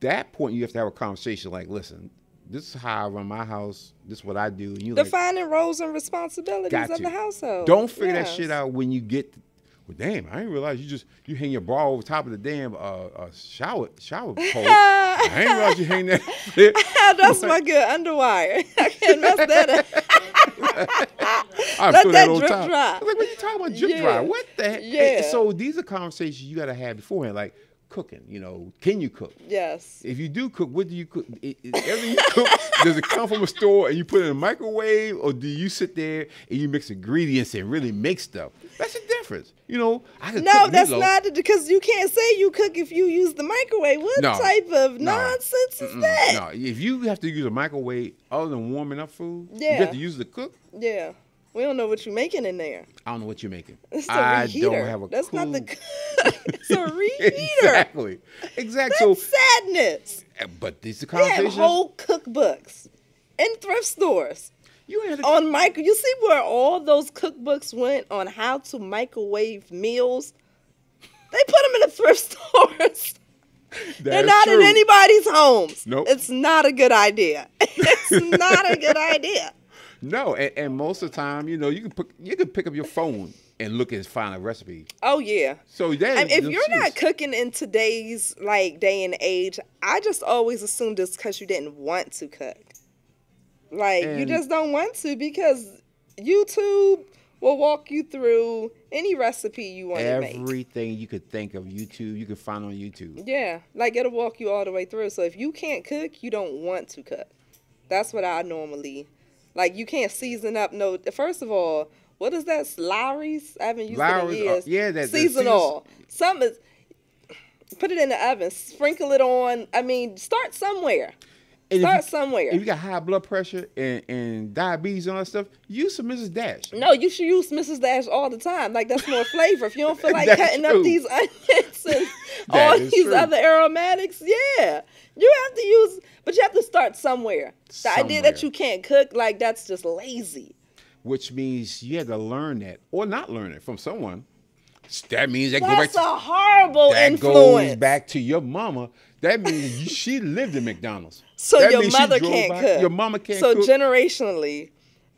That point, you have to have a conversation. Like, listen, this is how I run my house. This is what I do. And you like, Defining roles and responsibilities of the household. Don't figure that shit out when you get. To, Well, damn! I didn't realize you just you hang your bra over top of the damn uh, uh shower shower (laughs) pole. I didn't realize you hang that. (laughs) That's (laughs) my good underwire. I can't mess that up. I Let that all drip time. dry. Like, what you talking about drip Yeah. dry? What the heck? Yeah. So these are conversations you got to have beforehand, like cooking. You know, can you cook? Yes. If you do cook, what do you cook? It, it- everything you cook, (laughs) does it come from a store and you put it in a microwave, or do you sit there and you mix ingredients and really make stuff? That's the difference. You know, I can No, that's meatloaf. not because you can't say you cook if you use the microwave. What No. type of No. nonsense is Mm-mm. that? No, if you have to use a microwave other than warming up food, you have to use the cook. Yeah. We don't know what you're making in there. I don't know what you're making. (laughs) It's a I reheater. don't have a That's not the. (laughs) it's a (laughs) reheater. exactly. Exactly. That's So, sadness. uh, but these are conversations. They have whole cookbooks in thrift stores you had to, on micro. You see where all those cookbooks went on how to microwave meals. They put them in the thrift stores. They're not in anybody's homes. Nope. It's not a good idea. it's not a good idea. No, and, and most of the time, you know, you can put, you can pick up your phone and look and find a recipe. Oh yeah. So that I mean, if you're not cooking in today's like day and age, I just always assumed it's because you didn't want to cook. Like you just don't want to because YouTube will walk you through any recipe you want to make. everything you could think of, YouTube, you can find on YouTube. Yeah, like it'll walk you all the way through. So if you can't cook, you don't want to cook. That's what I normally like. You can't season up. No, first of all, what is that? Lawry's? I haven't used Lawry's, it in uh, years. yeah, that- seasonal. season season- Some is put it in the oven, sprinkle it on. I mean, start somewhere. And Start if you, somewhere. If you got high blood pressure and, and diabetes and all that stuff, use some Mrs. Dash. No, you should use Mrs. Dash all the time. Like that's more flavor. If you don't feel (laughs) like cutting true. up these onions and (laughs) all these true. other aromatics, yeah, you have to use. But you have to start somewhere. The idea that you can't cook, like that's just lazy. which means you had to learn that or not learn it from someone. That means that go back That's to, a horrible that influence. goes back to your mama. That means she lived in McDonald's. So That your mother can't by- cook. Your mama can't so cook. So generationally,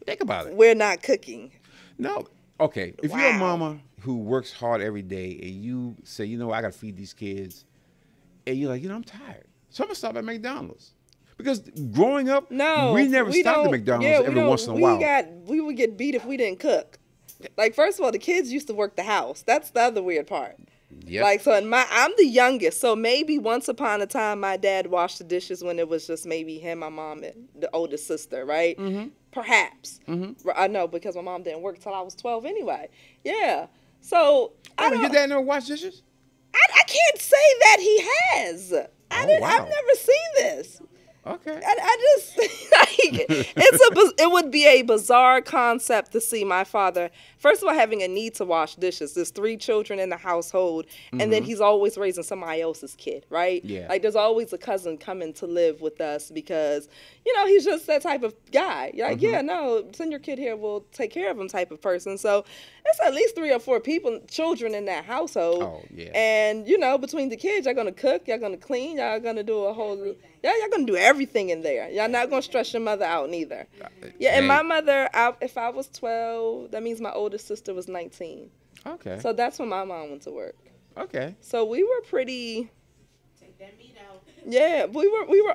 Think about it. we're not cooking. No. Okay. If you're a mama who works hard every day and you say, you know, I got to feed these kids, and you're like, you know, I'm tired. So I'm going to stop at McDonald's. Because growing up, No, we never stopped at McDonald's yeah, every once in a we while. Got, we would get beat if we didn't cook. Like first of all, the kids used to work the house. That's the other weird part. Yep. Like so, in my I'm the youngest, so maybe once upon a time my dad washed the dishes when it was just maybe him, my mom, and the oldest sister, right? Mm-hmm. Perhaps. Mm-hmm. I know because my mom didn't work till I was 12 anyway. Yeah. So I oh, don't. your dad never washed dishes? I, I can't say that he has. I Oh, didn't, wow. I've never seen this. Okay. I, I just (laughs) like it's a it would be a bizarre concept to see my father first of all having a need to wash dishes. There's three children in the household, and then he's always raising somebody else's kid, right? Mm-hmm. Yeah. Like there's always a cousin coming to live with us because you know he's just that type of guy. You're like, Mm-hmm. yeah, no, send your kid here, we'll take care of him, type of person. So it's at least three or four people, children in that household. Oh, yeah. And you know, between the kids, y'all gonna cook, y'all gonna clean, y'all gonna do a whole, yeah, y'all gonna do everything in there. Y'all not gonna stress your mother out neither. Yeah, and my mother, I, if I was twelve, that means my oldest sister was nineteen. Okay. So that's when my mom went to work. okay. So we were pretty. Take that meat out. Yeah, we were we were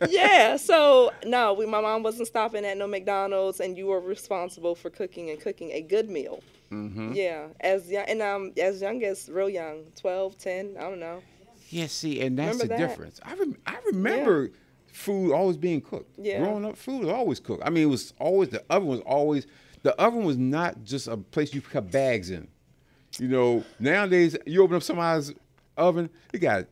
(laughs) Yeah, so no, we my mom wasn't stopping at no McDonald's and you were responsible for cooking and cooking a good meal. Mm-hmm. Yeah, as young and um as young as real young, 12, 10, I don't know. Yeah, see, and that's Remember the that? difference. I rem- I remember food always being cooked. Yeah. Growing up, food was always cooked. I mean, it was always the oven was always the oven was not just a place you put bags in. You know, nowadays you open up somebody's oven, they got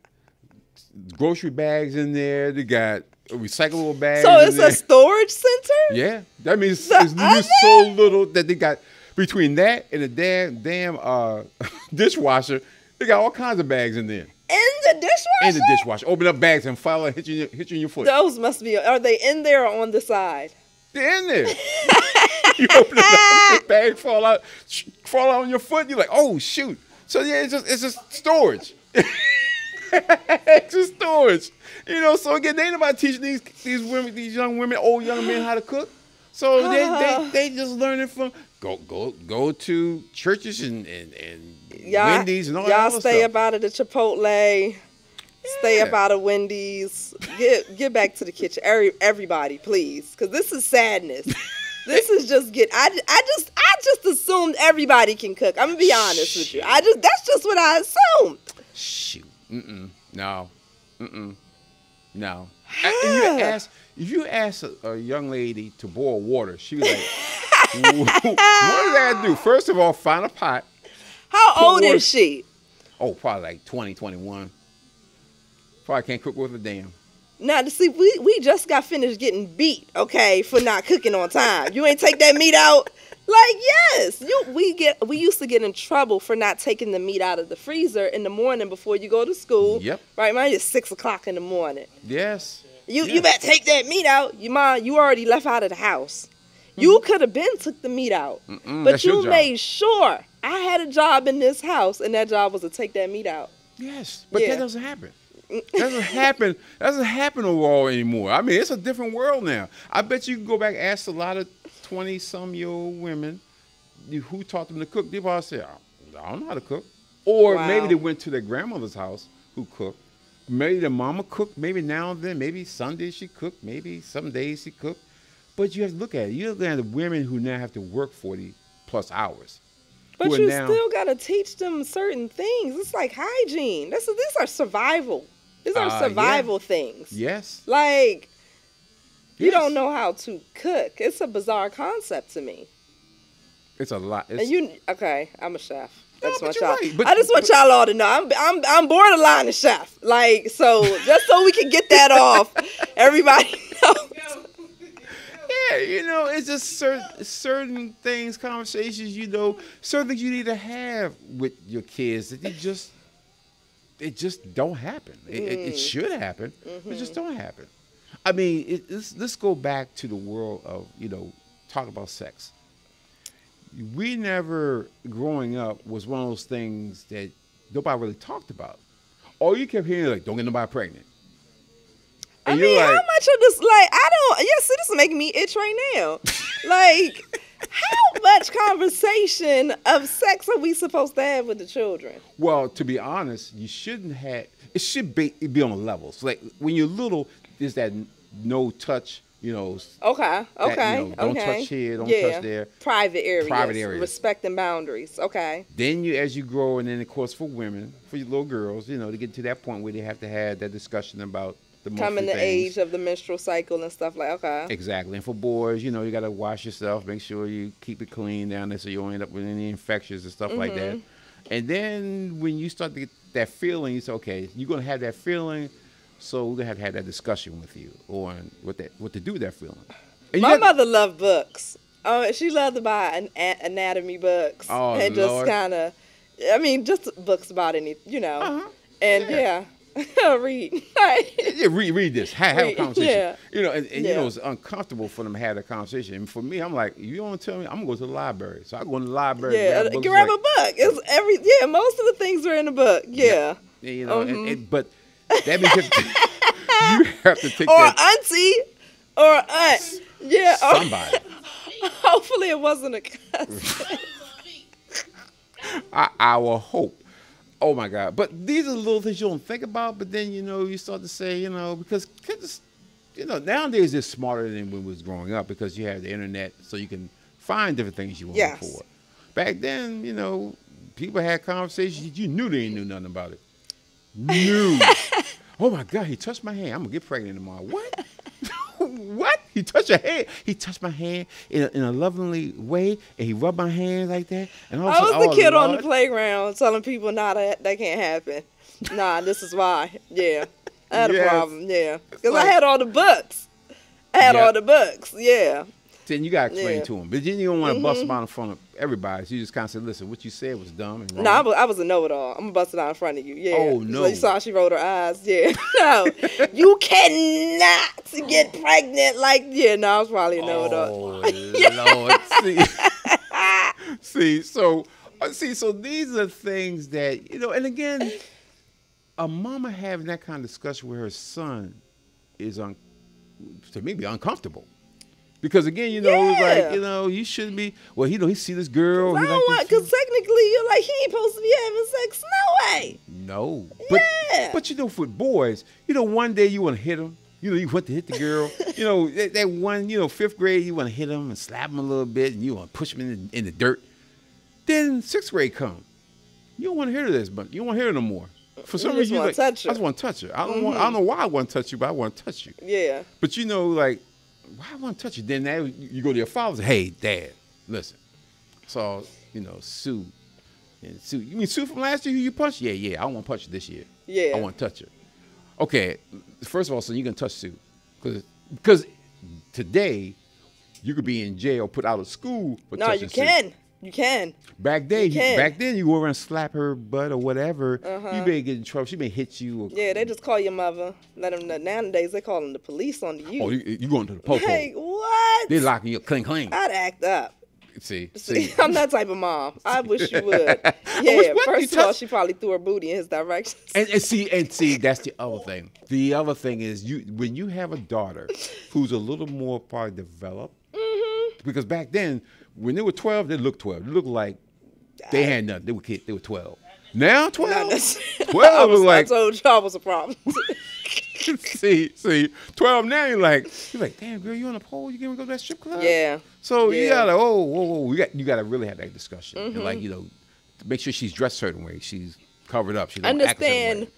grocery bags in there. They got recyclable bags. So it's a storage center. (laughs) Yeah, that means The it's used so little that they got between that and the damn damn uh, (laughs) dishwasher. They got all kinds of bags in there. In the dishwasher. In the dishwasher, open up bags and fall and hit you, hit you in your foot. Those must be. Are they in there or on the side? They're in there. (laughs) you open up, the bag fall out, fall out on your foot. You're like, oh shoot. So yeah, it's just it's just storage. (laughs) it's just storage. You know. So again, they ain't nobody teaching these these women, these young women, old young men how to cook. So they they, (sighs) they just learning from go go go to churches and and, and Y'all, Wendy's and all y'all stay stuff. up out of the Chipotle. Stay up Yeah. out of Wendy's. Get get back to the kitchen, Every, everybody, please, because this is sadness. (laughs) this is just get. I, I just I just assumed everybody can cook. I'm gonna be honest with you. I just that's just what I assumed. Shoot. Mm-mm. No. Mm-mm. No. A- And you ask if you ask a, a young lady to boil water, she was like, (laughs) "What does that do?" First of all, find a pot. How old is she? Oh, probably like 20, 21. Probably can't cook with a damn. Now, to see, we, we just got finished getting beat, okay, for not cooking on time. You ain't take that meat out. Like, yes, you we get we used to get in trouble for not taking the meat out of the freezer in the morning before you go to school. Yep. Right, mine is six o'clock in the morning. Yes. You Yeah. you better take that meat out. You mom, you already left out of the house. You could have been took the meat out, Mm-mm, but Mm-hmm. you made sure I had a job in this house, and that job was to take that meat out. Yes. But Yeah. that doesn't happen. That doesn't happen. That doesn't happen overall anymore. I mean, it's a different world now. I bet you can go back ask a lot of twenty some year old women who taught them to cook. They probably say, oh, "I don't know how to cook," or Wow. maybe they went to their grandmother's house who cooked. Maybe their mama cooked. Maybe now and then. Maybe Sundays she cooked. Maybe some days she cooked. But you have to look at it. You're looking at the women who now have to work forty plus hours. But you now- still gotta teach them certain things. It's like hygiene. This is these are survival. These are Uh, yeah. survival things. Yes. Like you don't know how to cook. It's a bizarre concept to me. It's a lot. It's, And you okay? I'm a chef. I No, just want y'all. right, but- I just want y'all all to know I'm I'm I'm borderline a chef. Like so, just so we can get that (laughs) off. Everybody (laughs) knows. Yeah, you know, it's just certain certain things, conversations, you know, certain things you need to have with your kids that they just it just don't happen. It, it, it mm. should happen, but it just mm-hmm. don't happen. I mean, it, let's, let's go back to the world of you know, talk about sex. We never, growing up, was one of those things that nobody really talked about. All you kept hearing like, "Don't get nobody pregnant." I mean, you're how much of this? Like, I don't. Yes, making me itch right now. like, how much conversation of sex are we supposed to have with the children? Well, to be honest, you shouldn't have. It should be be on levels. Like when you're little, there's that no touch. You know, s- Okay. you Okay. know, don't okay. touch here, don't yeah. touch there. Private areas. Private areas. Respecting boundaries. Okay. then you, as you grow, and then of course for women, for your little girls, you know, to get to that point where they have to have that discussion about the monthly Coming to things. age of the menstrual cycle and stuff like. Okay. Exactly. And for boys, you know, you got to wash yourself, make sure you keep it clean down there so you don't end up with any infections and stuff like that. Mm-hmm. And then when you start to get that feeling, you say, okay, you're going to have that feeling, so we're going to have to have that discussion with you on what, that, what to do with that feeling. And My got- mother loved books. Oh, she loved to buy an, a- anatomy books Oh, and just kind of, I mean, just books about any, you know, Uh-huh. and yeah, (laughs) read. (laughs) Yeah, read, read this. Have, have a conversation. yeah. You know, and, and you know, it's uncomfortable for them to have a conversation. And for me, I'm like, you don't tell me, I'm going to go to the library. So I go in the library. yeah, grab grab like- a book. It's every yeah. Most of the things are in the book. Yeah, Yeah, you know, and, Mhm. and- but that means (laughs) you have to take or that auntie, or aunt. Yeah. somebody. hopefully, it wasn't a cousin. I, I will hope. Oh my God! But these are the little things you don't think about. But then you know you start to say, you know, because kids, you know, nowadays they're smarter than when we was growing up because you have the internet, so you can find different things you want Yes. for. Back then, you know, people had conversations. You knew they ain't knew nothing about it. Knew. (laughs) oh my God! He touched my hand. I'm gonna get pregnant tomorrow. What? (laughs) (laughs) what? he touched her hand. He touched my hand in a, in a lovely way, and he rubbed my hand like that. And of a I was sudden, the oh, kid on the playground telling people, nah, that, that can't happen. Nah, this is why. Yeah. I had Yes. a problem. Yeah. Because like- I had all the books. I had Yeah. all the books. Yeah. Then you gotta explain Yeah. Mm-hmm. to him, but then you don't want to bust him out in front of everybody. So you just kind of said, "Listen, what you said was dumb and wrong." No, I was, I was a know-it-all. I'm gonna bust it out in front of you. Yeah. Oh, no! So you saw she rolled her eyes. Yeah. (laughs) no, you cannot get pregnant like. Yeah. No, I was probably a know-it-all. Oh (laughs) Lord, see, (laughs) see, so uh, see, so these are things that you know, and again, a mama having that kind of discussion with her son is un, to me be uncomfortable. Because again, you know, Yeah. like you know, you shouldn't be. Well, he know he see this girl. I he don't like want because technically you're like he ain't supposed to be having sex. No way. No, but Yeah. but you know, for boys, you know, one day you want to hit them. You know, you want to hit the girl. you know, (laughs) that, that one, you know, fifth grade, you want to hit them and slap them a little bit, and you want to push them in the, in the dirt. Then sixth grade come, you don't want to hear this, but you don't want to hear it no more. For some You just reason, you like, touch her. I just want to touch her. I don't want. I mm-hmm. don't know why I want to touch you, but I want to touch you. Yeah. But you know, like, why I want to touch you? Then you go to your father. Hey, Dad, listen. So you know, Sue. And Sue, you mean Sue from last year who you punched? Yeah, yeah. I don't want to punch her this year. Yeah. I want to touch her. Okay. First of all, so you're going to touch Sue, because because today you could be in jail, put out of school for No, you Sue. You can. Back then, You you back then you go around and slap her butt or whatever. Uh-huh. You may get in trouble. She may hit you. Or, Yeah, they just call your mother. Let them know. Nowadays, they calling the police on you. Oh, you, you going to the popo? Hey, what? They locking you up clean, clean. I'd act up. See, See, see. (laughs) I'm that type of mom. I (laughs) wish you would. Yeah, what? first You of all, she probably threw her booty in his direction. And, and see, and see, that's the other thing. The other thing is you when you have a daughter (laughs) who's a little more probably developed. Mm-hmm. Because back then, when they were twelve, they looked twelve. They looked like they had nothing. They were kids. They were twelve. Now Not twelve. (laughs) Twelve was, was like I told y'all was a problem. (laughs) (laughs) see, see, twelve now you're like you're like, damn girl, you on a pole? You gonna go to that strip club? yeah. So you Yeah. gotta oh whoa whoa you got you gotta really have that discussion Mm-hmm. like you know make sure she's dressed a certain way. She's covered up. She don't act a certain way. Understand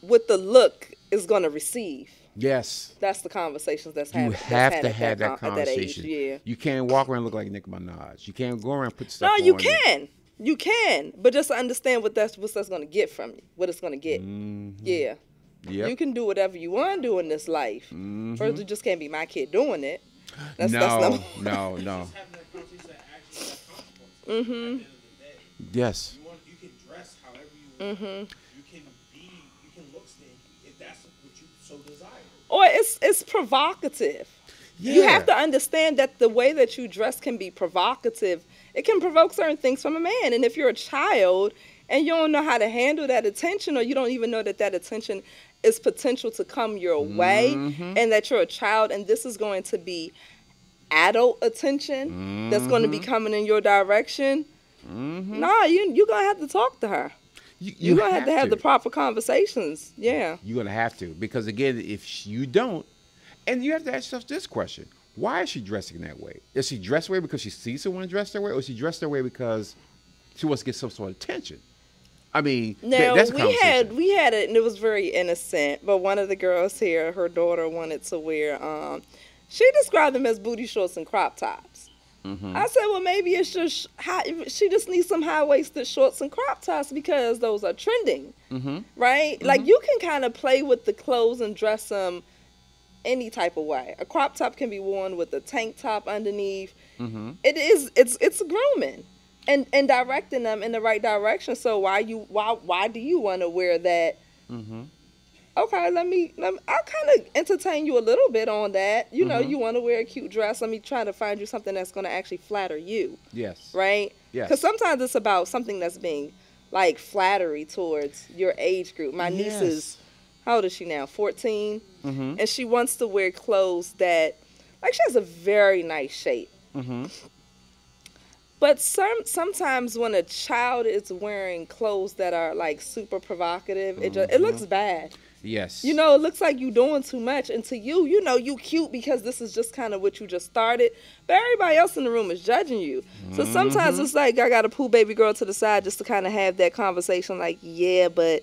what the look is going to receive. Yes. That's the conversations that's happening. You had. that's have to have that, con- at that age, conversation. yeah. You can't walk around and look like Nicki Minaj. You can't go around and put stuff No, on. you that- can. You can, but just understand what that's what that's going to get from you, what it's going to get. Yeah, Mm-hmm. Yep. you can do whatever you want to do in this life. First, it just can't be my kid doing it. That's, no, that's number no, no. Just having that conversation that actually is comfortable. At the end of the day, Yes. you want you can dress however you want. Mm-hmm. You can be you can look stinky if that's what you so or it's it's provocative. You have to understand that the way that you dress can be provocative. It can provoke certain things from a man. And if you're a child and you don't know how to handle that attention, or you don't even know that that attention is potential to come your way, mm-hmm. and that you're a child and this is going to be adult attention that's going to be mm-hmm. coming in your direction, mm-hmm. nah, you you're gonna have to talk to her. You, You're gonna have, to have the proper conversations. Yeah. You're gonna have to because again, if you don't, and you have to ask yourself this question: Why is she dressing that way? Is she dressed that way because she sees someone dressed that way, or is she dressed that way because she wants to get some sort of attention? I mean, th- Now that's a we had we had it and it was very innocent. But one of the girls here, her daughter wanted to wear. Um, she described them as booty shorts and crop tops. Mm-hmm. I said, well, maybe it's just high, she just needs some high waisted shorts and crop tops because those are trending, Mm-hmm. right? Like you can kind of play with the clothes and dress them any type of way. A crop top can be worn with a tank top underneath. Mm-hmm. It is it's it's grooming and and directing them in the right direction. So why you why why do you want to wear that? Mm-hmm. Okay, let me let me. I'll kind of entertain you a little bit on that. You know, Mhm. you want to wear a cute dress. Let me try to find you something that's going to actually flatter you, Yes. right? Yes. Because sometimes it's about something that's being like flattery towards your age group. My niece is how old is she now? 14 Mm-hmm. and she wants to wear clothes that like she has a very nice shape Mm-hmm. but some sometimes when a child is wearing clothes that are like super provocative it just it looks bad Yes. you know it looks like you doing too much. And to you you know you cute because this is just kind of what you just started. But everybody else in the room is judging you. So sometimes mm-hmm. it's like i gotta pull baby girl to the side just to kind of have that conversation like yeah but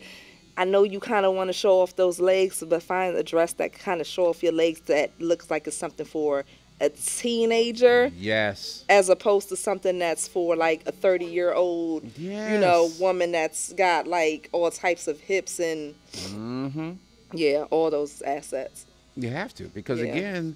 I know you kind of want to show off those legs, but find a dress that kind of show off your legs that looks like it's something for a teenager Yes. as opposed to something that's for like a 30 year old you know woman that's got like all types of hips and Mm-hmm. yeah all those assets You have to because Yeah. again,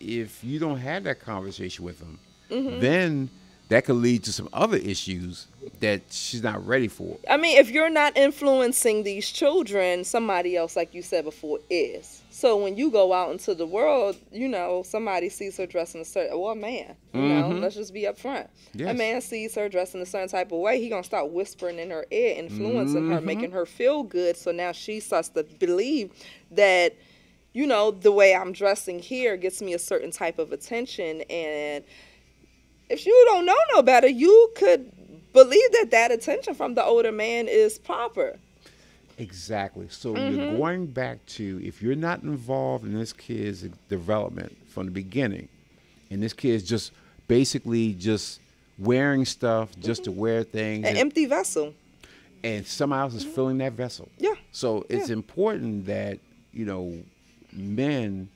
if you don't have that conversation with them, Mm-hmm. then that could lead to some other issues that she's not ready for. i mean if you're not influencing these children somebody else like you said before is. So when you go out into the world you know somebody sees her dressed in a certain well a man you know mm-hmm. let's just be upfront. A man sees her dressed in a certain type of way he gonna start whispering in her ear influencing her making mm-hmm. her feel good. So now she starts to believe that you know the way i'm dressing here gets me a certain type of attention and if you don't know no better you could believe that that attention from the older man is proper Exactly. So Mm-hmm. you're going back to if you're not involved in this kid's development from the beginning, and this kid's just basically just wearing stuff just to wear things, an and, empty vessel and somebody else is filling that vessel. Yeah. So it's Yeah. important that you know men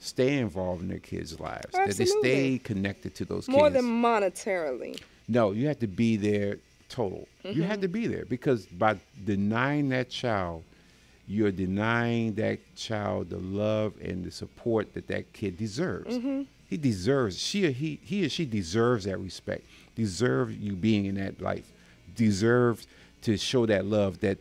stay involved in their kids' lives, that they Absolutely. stay connected to those more kids. than monetarily No, you have to be there total. You Mm-hmm. have to be there because by denying that child, you're denying that child the love and the support that that kid deserves. Mm-hmm. He deserves she or he he or she deserves that respect. Deserves you being in that life. Deserves to show that love, that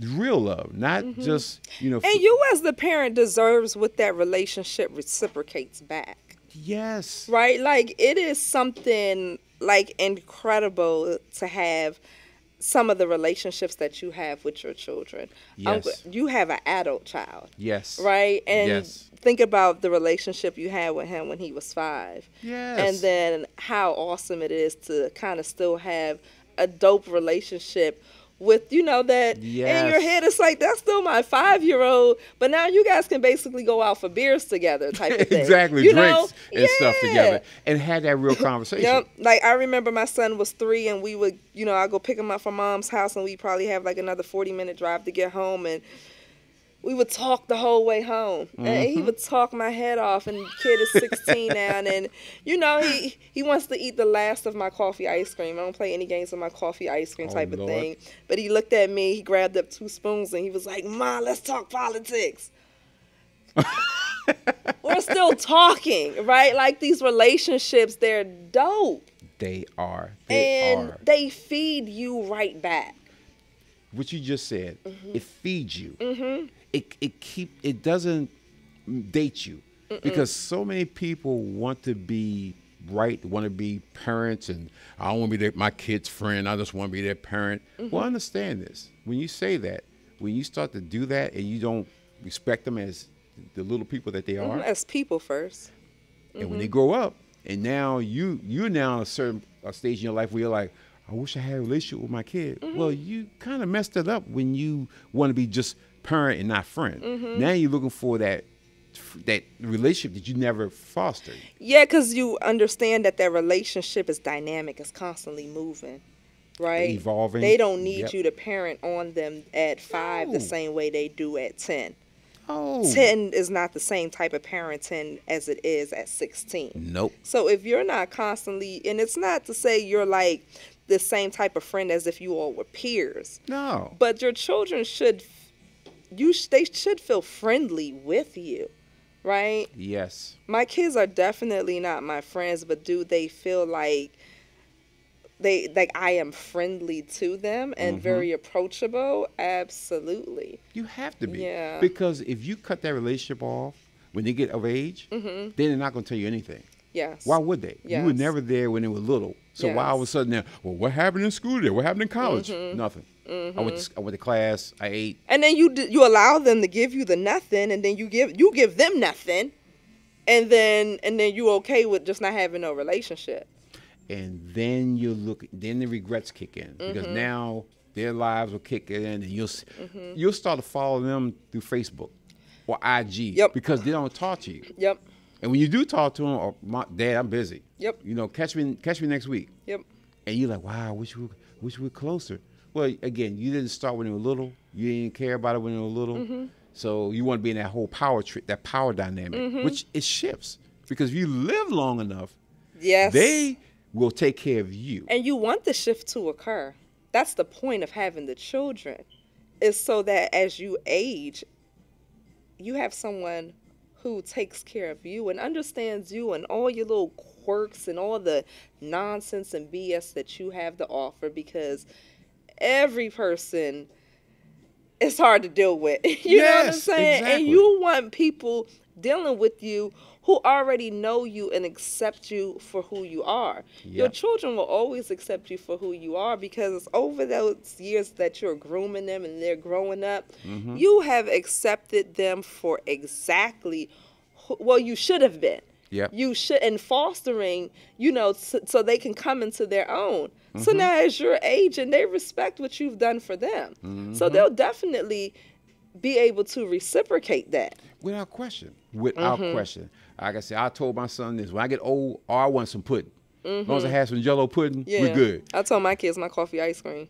real love, not mm-hmm. just you know. And you as the parent deserves what that relationship reciprocates back yes, right like it is something like incredible to have some of the relationships that you have with your children Yes. go- you have an adult child yes, right and Yes. think about the relationship you had with him when he was five Yes. and then how awesome it is to kind of still have a dope relationship with you know that in your head it's like that's still my five year old but now you guys can basically go out for beers together (laughs) type of thing exactly you drinks know? and stuff together and had that real (laughs) conversation. Yep. Like I remember my son was three, and we would, you know, I go pick him up from mom's house, and we probably have like another forty minute drive to get home, and we would talk the whole way home, and Mm-hmm. he would talk my head off. And kid is sixteen (laughs) now, and you know he he wants to eat the last of my coffee ice cream. I don't play any games with my coffee ice cream Oh, type of Lord. thing. But he looked at me, he grabbed up two spoons, and he was like, "Ma, let's talk politics." (laughs) We're still talking, right? Like these relationships, they're dope They are. They and are. they feed you right back. what you just said, Mm-hmm. it feeds you. It it keep it doesn't date you because so many people want to be right, want to be parents, and I don't want to be their, my kid's friend. I just want to be their parent. Mm-hmm. Well, understand this: when you say that, when you start to do that, and you don't respect them as the little people that they are, Mhm, As people first. and when they Mm-hmm. grow up, and now you you're now a certain a stage in your life where you're like, I wish I had a relationship with my kid. Mm-hmm. Well, you kind of messed it up when you want to be just parent and not friend. Mm-hmm. Now you're looking for that that relationship that you never fostered. Yeah, because you understand that that relationship is dynamic, it's constantly moving, right? Evolving. They don't need Yep. you to parent on them at five No. the same way they do at 10. Oh, 10 is not the same type of parenting as it is at 16. Nope. So if you're not constantly, and it's not to say you're like the same type of friend as if you all were peers, No. but your children should you sh- they should feel friendly with you right yes. my kids are definitely not my friends but do they feel like they like i am friendly to them and Mm-hmm. very approachable absolutely You have to be. Yeah. Because if you cut that relationship off when they get of age, then they're not going to tell you anything. yes Why would they? You were never there when they were little. So why all of a Yes. sudden? Well, what happened in school today? What happened in college? Nothing. I went. To, I went to class. I ate. and then you you allow them to give you the nothing and then you give you give them nothing and then and then you okay with just not having no relationship and then you look then the regrets kick in because Mm-hmm. now their lives will kick in and you'll s you'll start to follow them through Facebook or IG Yep. because they don't talk to you yep and when you do talk to them oh my dad I'm busy Yep. you know catch me catch me next week yep and you're like wow I wish we were, wish we were closer Well, again, you didn't start when you were little. You didn't care about it when you were little. Mm-hmm. So you want to be in that whole power tri- that power dynamic, Mm-hmm. which it shifts because if you live long enough, Yes. they will take care of you. And you want the shift to occur. That's the point of having the children, is so that as you age, you have someone who takes care of you and understands you and all your little quirks and all the nonsense and BS that you have to offer because every person is hard to deal with. (laughs) you know what I'm saying? exactly. And you want people dealing with you who already know you and accept you for who you are. Your children will always accept you for who you are because it's over those years that you're grooming them and they're growing up, Mm-hmm. you have accepted them for exactly who, well you should have been. Yep. You should and fostering, you know, so, so they can come into their own. Mm-hmm. So now as you're aging, they respect what you've done for them. Mm-hmm. So they'll definitely be able to reciprocate that. Without question. Without Mm-hmm. question. Like I said, I told my son this. When I get old, I want some pudding. As long as I have some jello pudding, Mm-hmm. Yeah. we're good. I told my kids my coffee ice cream.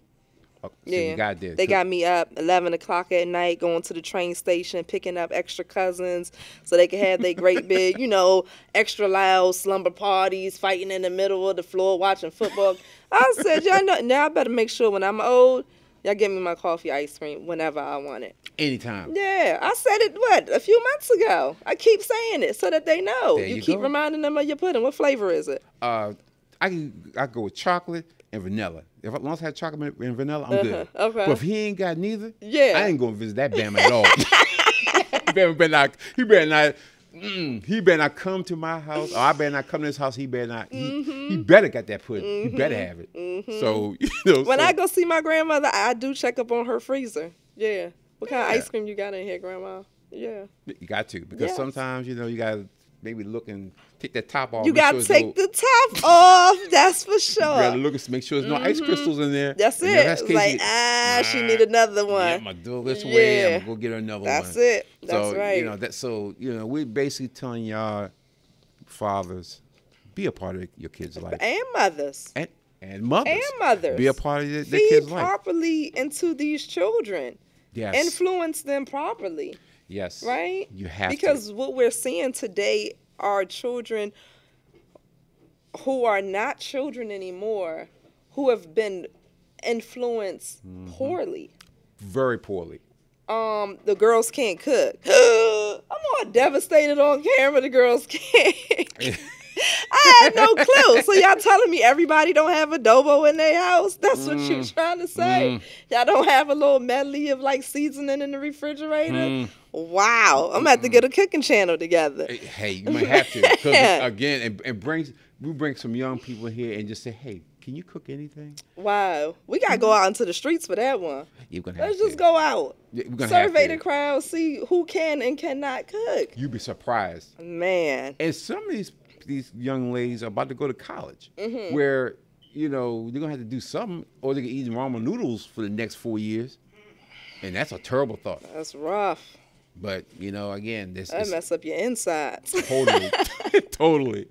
Oh, so Yeah. got. They got me up 11 o'clock at night, going to the train station, picking up extra cousins so they can have their great big, you know, extra loud slumber parties, fighting in the middle of the floor, watching football. I said, y'all know, now I better make sure when I'm old, y'all give me my coffee ice cream whenever I want it. anytime. Yeah, I said it, what, a few months ago. I keep saying it so that they know. You, you keep go. reminding them of your pudding. What flavor is it? Uh, I can I go with chocolate and vanilla. If as long as I have chocolate and vanilla, I'm good. Uh-huh, okay. But if he ain't got neither, Yeah. I ain't gonna visit that Bama at all. (laughs) (laughs) he better not. He better not. Mm, he better not come to my house, or I better not come to his house. He better not. He, he better got that pudding. He better have it. So (laughs) you know. Mm-hmm. When so- I go see my grandmother, I do check up on her freezer. Yeah. What kind of ice cream you got in here, Grandma? Yeah. you got to because Yes. sometimes you know you gotta maybe look and take that top off. You got to there's take no- the top off. (laughs) That's for sure. You gotta look and make sure there's no ice crystals in there. That's And it. the case, like, ah, she need another Yeah, one. I'm gonna do it this way. I'm Yeah. gonna go get her another That's one. That's it. That's so, right. You know that. So you know, we're basically telling y'all, fathers, be a part of your kids' life, and mothers. and and mothers, And mothers. be a part of their, their kids' life. properly into these children. Yes, Influence them properly. yes, right? You have because what we're seeing today are children who are not children anymore, who have been influenced Mm-hmm. poorly. very poorly. Um, the girls can't cook. (gasps) I'm all devastated on camera. The girls can't. (laughs) I had no clue. So y'all telling me everybody don't have adobo in their house? That's what you're Mm. trying to say? Y'all don't have a little medley of like seasoning in the refrigerator? Mm. Wow. I'm gonna have to get a cooking channel together. Hey, you might have to because Yeah. (laughs) again, and, and brings we bring some young people here and just say, hey, can you cook anything? Wow. We gotta go out into the streets for that one. You're gonna have Let's to. just go out. Yeah, Survey the crowd, see who can and cannot cook. You'd be surprised. Man. And some of these these young ladies are about to go to college, Mm-hmm. where you know they're gonna have to do something, or they can eat ramen noodles for the next four years, and that's a terrible thought. That's rough. But you know, again, this That mess up your insides. totally, (laughs) totally.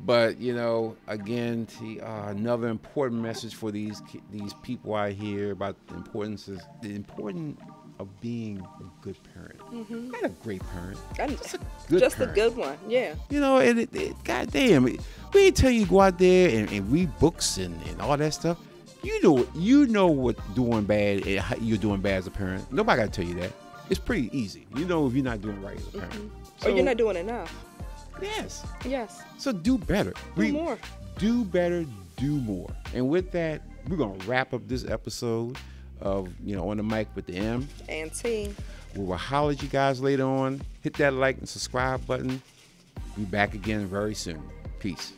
But you know, again, uh, another important message for these ki- these people out here about the importance is the importance of being a good parent. Mm-hmm. Not a great parent, And just a good just parent. a good one. Yeah. You know, and it, it, goddamn, it, we ain't tell you go out there and, and read books and, and all that stuff. You know, you know what doing bad, you're doing bad as a parent. Nobody got to tell you that. It's pretty easy. You know if you're not doing right as a parent. Mm-hmm. or So, Oh, you're not doing enough. Yes. Yes. So do better. Do more. Do better. Do more. And with that, we're gonna wrap up this episode of you know on the mic with the M. And T. We will holler at you guys later on. Hit that like and subscribe button. Be back again very soon. Peace.